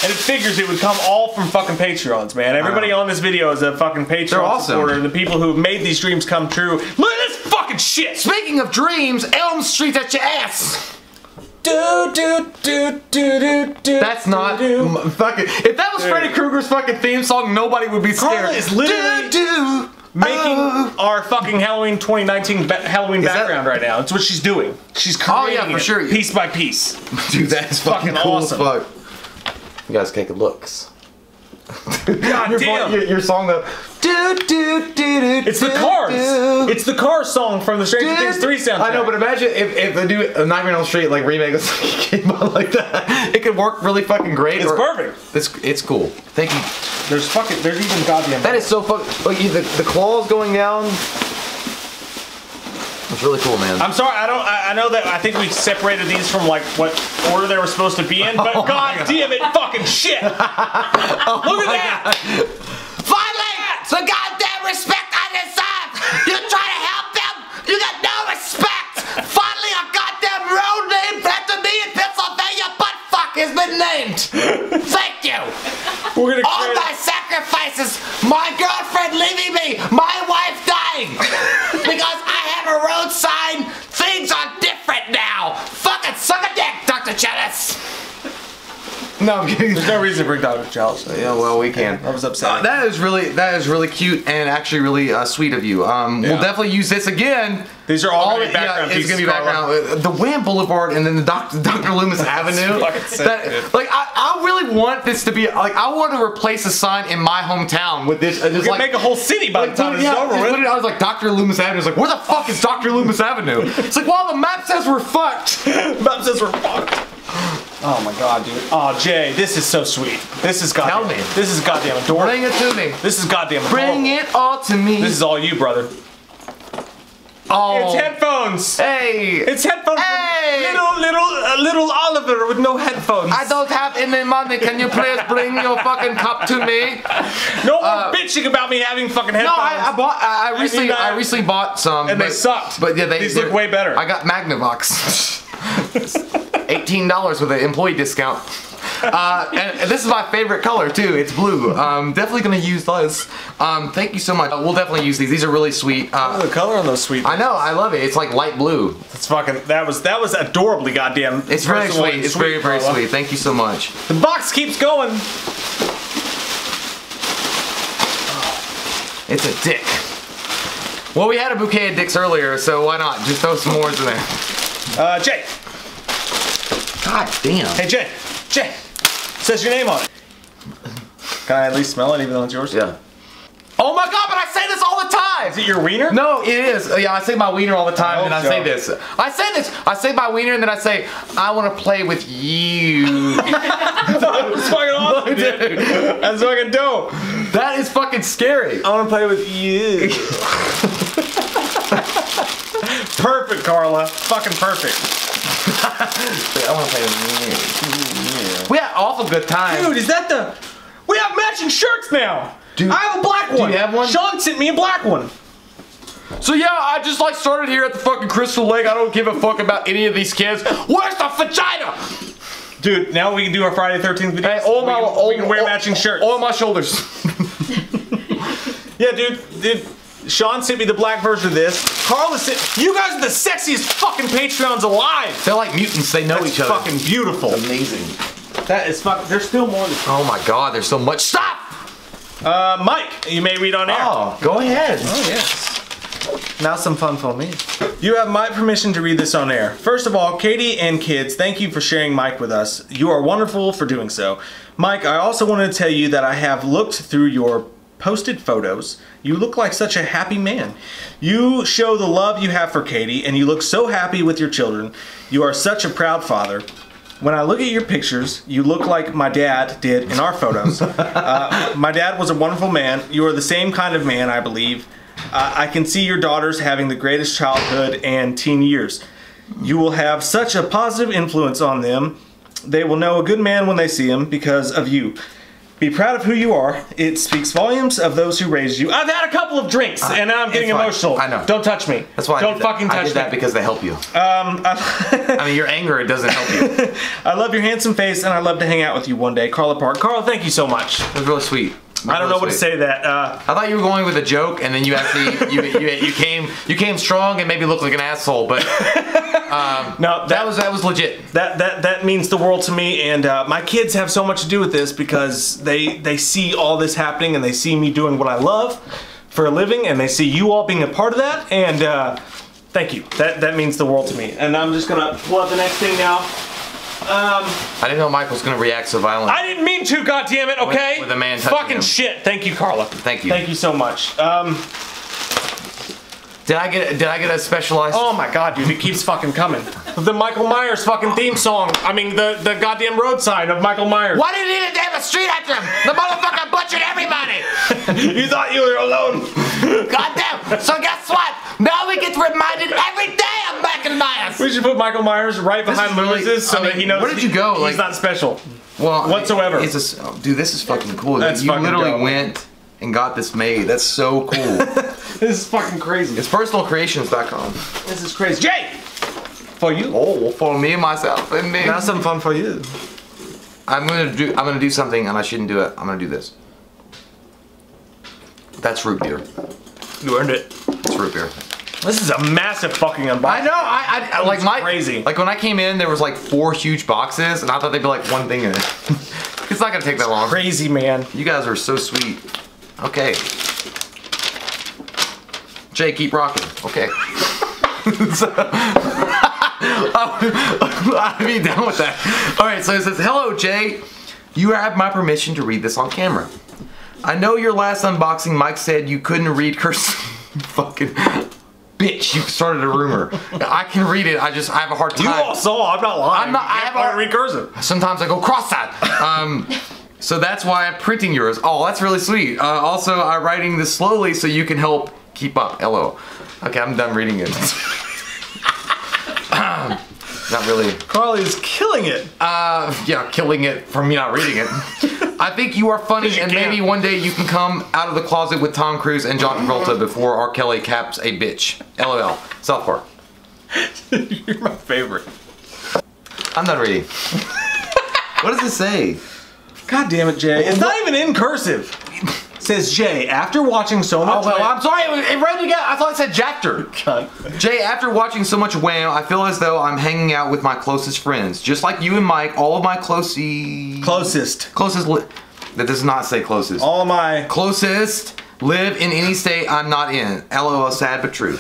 And it figures it would come all from fucking Patreons, man. Everybody on this video is a fucking Patreon
They're awesome.
supporter. The people who made these dreams come true. Look at this fucking shit.
Speaking of dreams, Elm Street at your ass.
Do do do do do do.
That's not
do.
m- fucking. If that was
Dude.
Freddy Krueger's fucking theme song, nobody would be scared.
Carla is literally
do, do,
making
oh.
our fucking Halloween 2019 ba- Halloween
that-
background right now. It's what she's doing. She's
Oh,
creating
yeah, for
it
sure.
piece by piece.
Dude, that is fucking,
Fucking
cool
awesome.
as fuck. You guys take a looks.
God
Your,
damn.
your, your song though. Do, do, do, do,
It's the Cars.
do.
It's the Cars song from the Stranger Things 3 soundtrack.
I know, but imagine if, if they do a Nightmare on Elm Street like remake came out like that. It could work really fucking great.
it's
or-
perfect.
It's it's cool. Thank you.
There's fucking. There's even goddamn.
That is so fucking. Like, oh, the the claws going down. It's really cool, man.
I'm sorry. I don't. I, I know that. I think we separated these from like what order they were supposed to be in. But
Oh
god
God.
damn it, fucking shit! Oh Look at that.
Finally, the goddamn respect I deserve. You try to help them, you got no respect. Finally, a goddamn road named after me in Pennsylvania, butt fuck has been named. Thank you.
We're gonna
All my sacrifices, my girlfriend leaving me, my wife dying, because I have a road sign. Things are different now. Fucking suck a dick, Dr. Chellis.
No, I'm kidding.
There's no reason to bring Dr. Chalice.
Yeah, well, we can.
That was upsetting.
Uh, that is really that is really cute and actually really uh, sweet of you. Um,
Yeah.
We'll definitely use this again.
These are all gonna be
the-
background
it's gonna be
pieces, Carla.
background. Uh, The Wham Boulevard and then the Dr. Dr. Loomis Avenue.
fucking sick,
That-
dude.
like I, I really want this to be like I want to replace a sign in my hometown with this. Uh, just
We
like
can make a whole city by the time it's
yeah,
over
just
with.
put it- I was like Dr. Loomis Avenue. It's like where the fuck is Dr. Loomis Avenue? It's like well the map says we're fucked.
map says we're fucked. Oh my god, dude. Oh, Jay, this is so sweet. This is goddamn.
Tell me.
This is goddamn adorable.
Bring it to me.
This is goddamn
Bring it all to me.
This is all you, brother.
oh.
It's headphones.
Hey.
It's headphones.
Hey!
Little, little, uh, little Oliver with no headphones.
I don't have any money. Can you please bring your fucking cup to me?
no more bitching about me having fucking headphones. No.
I, I bought. I, I recently.
that-
I recently bought some,
And they sucked.
But yeah, they
These look way better.
I got Magnavox. Eighteen dollars with an employee discount. Uh, and, and this is my favorite color too. It's blue. Um, definitely gonna use those. Um, thank you so much. Uh, we'll definitely use these. These are really sweet.
Oh,
Uh,
the color on those sweet.
I know. I love it. It's like light blue.
It's fucking. That was that was adorably goddamn.
It's very sweet. It's very very
Carla.
sweet. Thank you so much.
The box keeps going.
It's a dick. Well, we had a bouquet of dicks earlier, so why not? Just throw some more in there.
Uh, Jay.
God damn.
Hey, Jay. Jay. Says your name on it. Can I at least smell it, even though it's yours?
Yeah. Oh my god, but I say this all the time!
Is it your wiener?
No, it is. Uh, Yeah, I say my wiener all the time, and
I
then I
hope
say this. I say this. I say my wiener, and then I say, I want to play with you.
That's fucking awesome, dude. That's fucking dope.
That is fucking scary.
I want to play with you. perfect, Carla. Fucking perfect.
I want to play with you. We had awful good time.
Dude, is that the? We have matching shirts now.
Dude,
I have a black one.
Do you have one?
Sean sent me a black one.
So yeah, I just like started here at the fucking Crystal Lake. I don't give a fuck about any of these kids. Where's the vagina?
Dude, now we can do our Friday 13th videos.
Hey, all
we
my,
can,
all,
we can wear
all-
matching shirts.
All my shoulders.
Yeah, dude, dude. Sean sent me the black version of this. Carla sent. You guys are the sexiest fucking Patreons alive.
They're like mutants. They know
That's
each other.
fucking beautiful.
amazing.
That is fucking. There's still more.
Oh my god, there's so much. Stop!
Uh, Mike, you may read on air.
Oh, go ahead.
Oh, yes. Now some fun for me. You have my permission to read this on air. First of all, Katie and kids, thank you for sharing Mike with us. You are wonderful for doing so. Mike, I also wanted to tell you that I have looked through your posted photos. You look like such a happy man. You show the love you have for Katie, and you look so happy with your children. You are such a proud father. When I look at your pictures, you look like my dad did in our photos. Uh, my dad was a wonderful man. You are the same kind of man, I believe. Uh, I can see your daughters having the greatest childhood and teen years. You will have such a positive influence on them. They will know a good man when they see him because of you. Be proud of who you are. It speaks volumes of those who raised you. I've had a couple of drinks and now I'm getting emotional.
I know.
Don't touch me.
That's why I
Don't
did that.
fucking
I
touch
did
me.
that because they help you.
um, I,
I mean, your anger it doesn't help you.
I love your handsome face and I love to hang out with you one day. Carla Park. Carl, thank you so much.
It was really sweet.
I don't know what to say that. Uh,
I thought you were going with a joke, and then you actually you, you, you came you came strong and maybe looked like an asshole, but
no,
that was that was legit.
that that that means the world to me and uh, my kids have so much to do with this because they they see all this happening and they see me doing what i love for a living and they see you all being a part of that and uh, thank you that that means the world to me and i'm just gonna pull out the next thing now um,
I didn't know Mike was going to react so violently.
i didn't mean to god damn it okay
with a man
fucking
him.
shit thank you carla
Thank you.
thank you so much um,
Did I get did I get a specialized?
oh my god dude it keeps fucking coming the michael myers fucking theme song i mean the the goddamn road sign of michael myers
Why do you need to name a street after him? The motherfucker butchered everybody!
you thought you were alone
Goddamn! So guess what? Now we get reminded every day of Michael Myers!
We should put Michael Myers right behind
is really-
so
I
that he knows
where did you go?
He's
Like-
not special.
well,
whatsoever.
It's a dude, this is fucking cool.
That's
you
fucking
literally
dope.
went and got this made. That's so cool.
This is fucking crazy.
it's personalcreations.com.
This is crazy. Jay, for you.
Oh, for me myself and me.
Now some fun for you.
I'm gonna do. I'm gonna do something, and I shouldn't do it. I'm gonna do this. That's root beer.
You earned it.
It's root beer.
This is a massive fucking unboxing.
I know. I, I, I like my
crazy.
Like when I came in, there was like four huge boxes, and I thought they'd be like one thing in it. it's not gonna take that long.
Crazy man.
You guys are so sweet. Okay. Jay, keep rocking. Okay. So- I'd be down with that. All right, so it says, "Hello, Jay. You have my permission to read this on camera. I know your last unboxing, Mike said you couldn't read curse. Fucking bitch, you started a rumor. I can read it. I just I have a hard time.
You all saw. I'm not lying.
I'm not- I have a-
read cursive.
Sometimes I go cross that. Um, so that's why I'm printing yours. Oh, that's really sweet. Uh, also, I'm writing this slowly so you can help keep up. LO. Okay, I'm done reading it. not really.
Carly's killing it.
Uh, yeah, killing it for me not reading it. I think you are funny,
you
and
can't.
maybe one day you can come out of the closet with Tom Cruise and John Travolta before R. Kelly caps a bitch. LOL. South Park.
You're my favorite.
I'm not reading. what does it say?
God damn it, Jay. It's not even in cursive. Says Jay, after watching so much.
Oh well, I'm sorry. It read again. I thought it said Jactor. Jay, after watching so much Wham, I feel as though I'm hanging out with my closest friends. Just like you and Mike, all of my closest...
Closest.
Closest... Li- that does not say closest.
All of my.
Closest live in any state I'm not in. LOL, sad but true.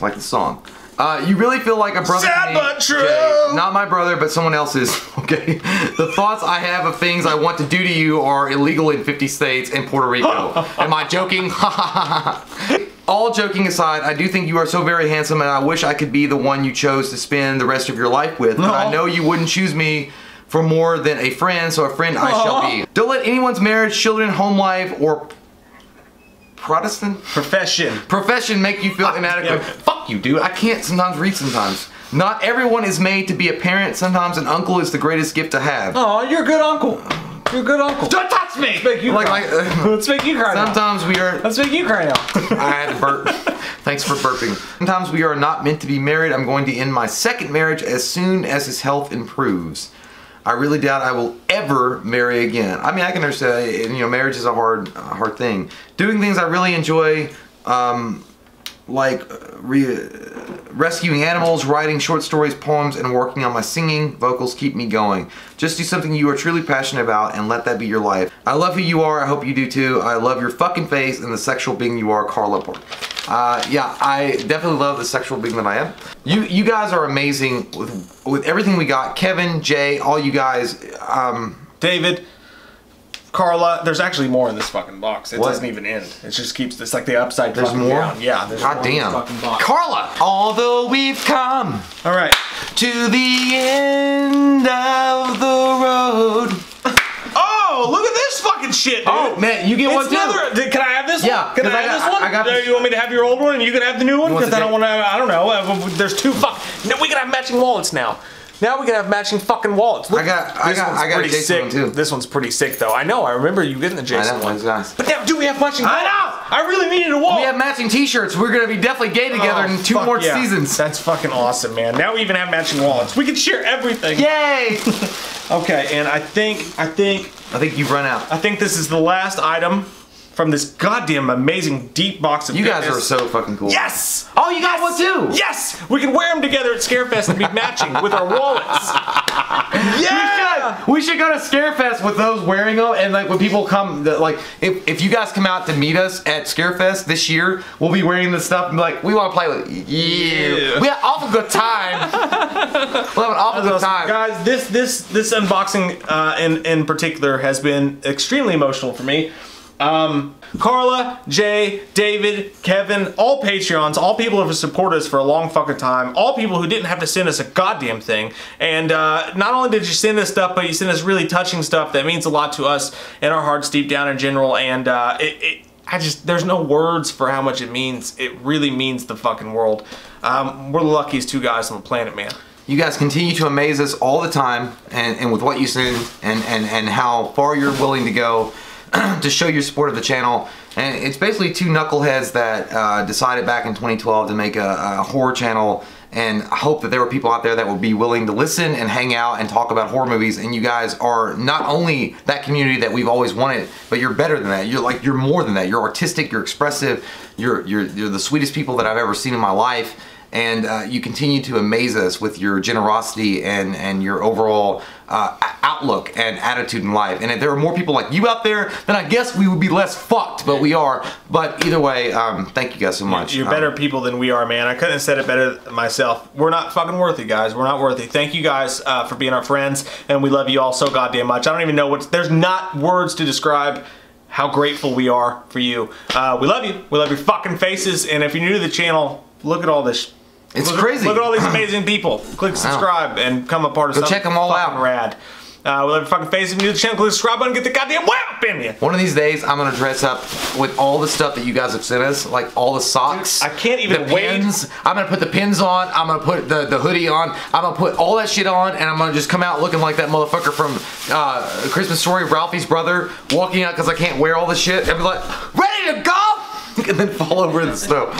Like the song. Uh, you really feel like a brother to
Sad
me,
but true.
Jay. Not my brother, but someone else's. Okay. The thoughts I have of things I want to do to you are illegal in 50 states and Puerto Rico. Am I joking? All joking aside, I do think you are so very handsome, and I wish I could be the one you chose to spend the rest of your life with. But I know you wouldn't choose me for more than a friend, so a friend I shall be. Don't let anyone's marriage, children, home life, or Protestant
Profession.
profession make you feel inadequate.
yeah.
Fuck you, dude. I can't sometimes read sometimes. Not everyone is made to be a parent. Sometimes an uncle is the greatest gift to have.
Oh, you're a good uncle. You're a good uncle.
Don't touch me!
Let's make you
Like,
cry.
like, uh,
Let's make you cry now.
sometimes we are.
Let's make you cry now.
I had to burp. Thanks for burping. Sometimes we are not meant to be married. I'm going to end my second marriage as soon as his health improves. I really doubt I will ever marry again. I mean, I can understand. You know, marriage is a hard, hard thing. Doing things I really enjoy, um, like uh, re- rescuing animals, writing short stories, poems, and working on my singing vocals keep me going. Just do something you are truly passionate about and let that be your life. I love who you are. I hope you do too. I love your fucking face and the sexual being you are, Carla Park. Uh, yeah, I definitely love the sexual being that I am. You you guys are amazing with with everything we got. Kevin, Jay, all you guys. Um,
David, Carla, there's actually more in this fucking box. It
What?
doesn't even end. It just keeps it's like the upside.
There's
fucking
more?
down. Yeah. There's
God
more in this
damn.
fucking box.
Carla. Although we've come
All right.
to the end of the road.
Oh, look at this fucking shit, dude.
Oh man, you get one too.
another. did- Can I have this
Yeah,
one? Can I
'cause I
have
got-
this one?
I got this-
You want me to have your old one and you can have the new one? Because I don't want to. I don't know. There's two fuck. No, we can have matching wallets now. Now we can have matching fucking wallets. Look,
I got- I got- I got a Jason
sick.
one, too.
This one's pretty sick though. I know. I remember you getting the
I
Jason
know,
one.
one's nice.
But now, do we have matching?
I
wallets?
know!
I really needed a wallet.
We have matching T-shirts. We're gonna be definitely gay together
Oh,
in two more
yeah.
seasons.
That's fucking awesome, man. Now we even have matching wallets. We can share everything.
Yay!
Okay, and I think I think
I think you've run out.
I think this is the last item from this goddamn amazing deep box of
You guys are so fucking cool.
Yes!
Oh, you got one too.
Yes! We can wear them together at Scarefest and be matching with our wallets. Yeah!
We should go to Scarefest with those wearing them, and like when people come, like if, if you guys come out to meet us at Scarefest this year, we'll be wearing this stuff and be like, we want to play with you.
Yeah.
We had an awful good time. we'll have an awful good
Awesome.
time.
Guys, this this this unboxing uh, in in particular has been extremely emotional for me. Um, Carla, Jay, David, Kevin, all Patreons, all people who have supported us for a long fucking time, all people who didn't have to send us a goddamn thing. And uh, not only did you send us stuff, but you sent us really touching stuff that means a lot to us and our hearts deep down in general. And uh, it, it, I just, there's no words for how much it means. It really means the fucking world. Um, we're the luckiest two guys on the planet, man.
You guys continue to amaze us all the time, and, and with what you send, and, and, and how far you're willing to go to show your support of the channel. And it's basically two knuckleheads that uh, decided back in 2012 to make a, a horror channel. And I hope that there were people out there that would be willing to listen and hang out and talk about horror movies. And you guys are not only that community that we've always wanted, but you're better than that. You're like you're more than that. You're artistic. You're expressive. You're you're you're the sweetest people that I've ever seen in my life and uh, you continue to amaze us with your generosity and and your overall uh, outlook and attitude in life. And if there were more people like you out there, then I guess we would be less fucked. But we are. But either way, um, thank you guys so much.
You're
Um,
better people than we are, man. I couldn't have said it better myself. We're not fucking worthy, guys. We're not worthy. Thank you guys uh, for being our friends, and we love you all so goddamn much. I don't even know what. There's not words to describe how grateful we are for you. Uh, we love you. We love your fucking faces. And if you're new to the channel, look at all this.
It's
look,
crazy.
Look at all these amazing people. Click subscribe and come a part of
Go
something
them all out.
Rad. Uh, we love your fucking face If you're new the channel, click the subscribe button. Get the goddamn Wham in you.
One of these days, I'm gonna dress up with all the stuff that you guys have sent us, like all the socks.
Dude, I can't even
the
wait.
pins. I'm gonna put the pins on. I'm gonna put the, the hoodie on. I'm gonna put all that shit on, and I'm gonna just come out looking like that motherfucker from uh, Christmas Story, Ralphie's brother, walking out because I can't wear all the shit, and be like, ready to go, and then fall over in the snow.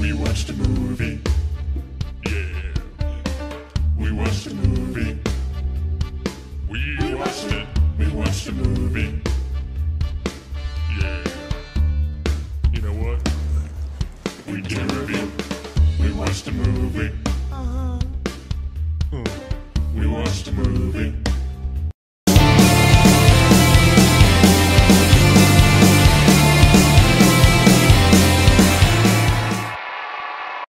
We watched a movie. Yeah. We watched a movie. We, we watched it. We watched a movie. Yeah. You know what? We did a review. We watched a movie. Uh-huh. Hmm. We watched a movie.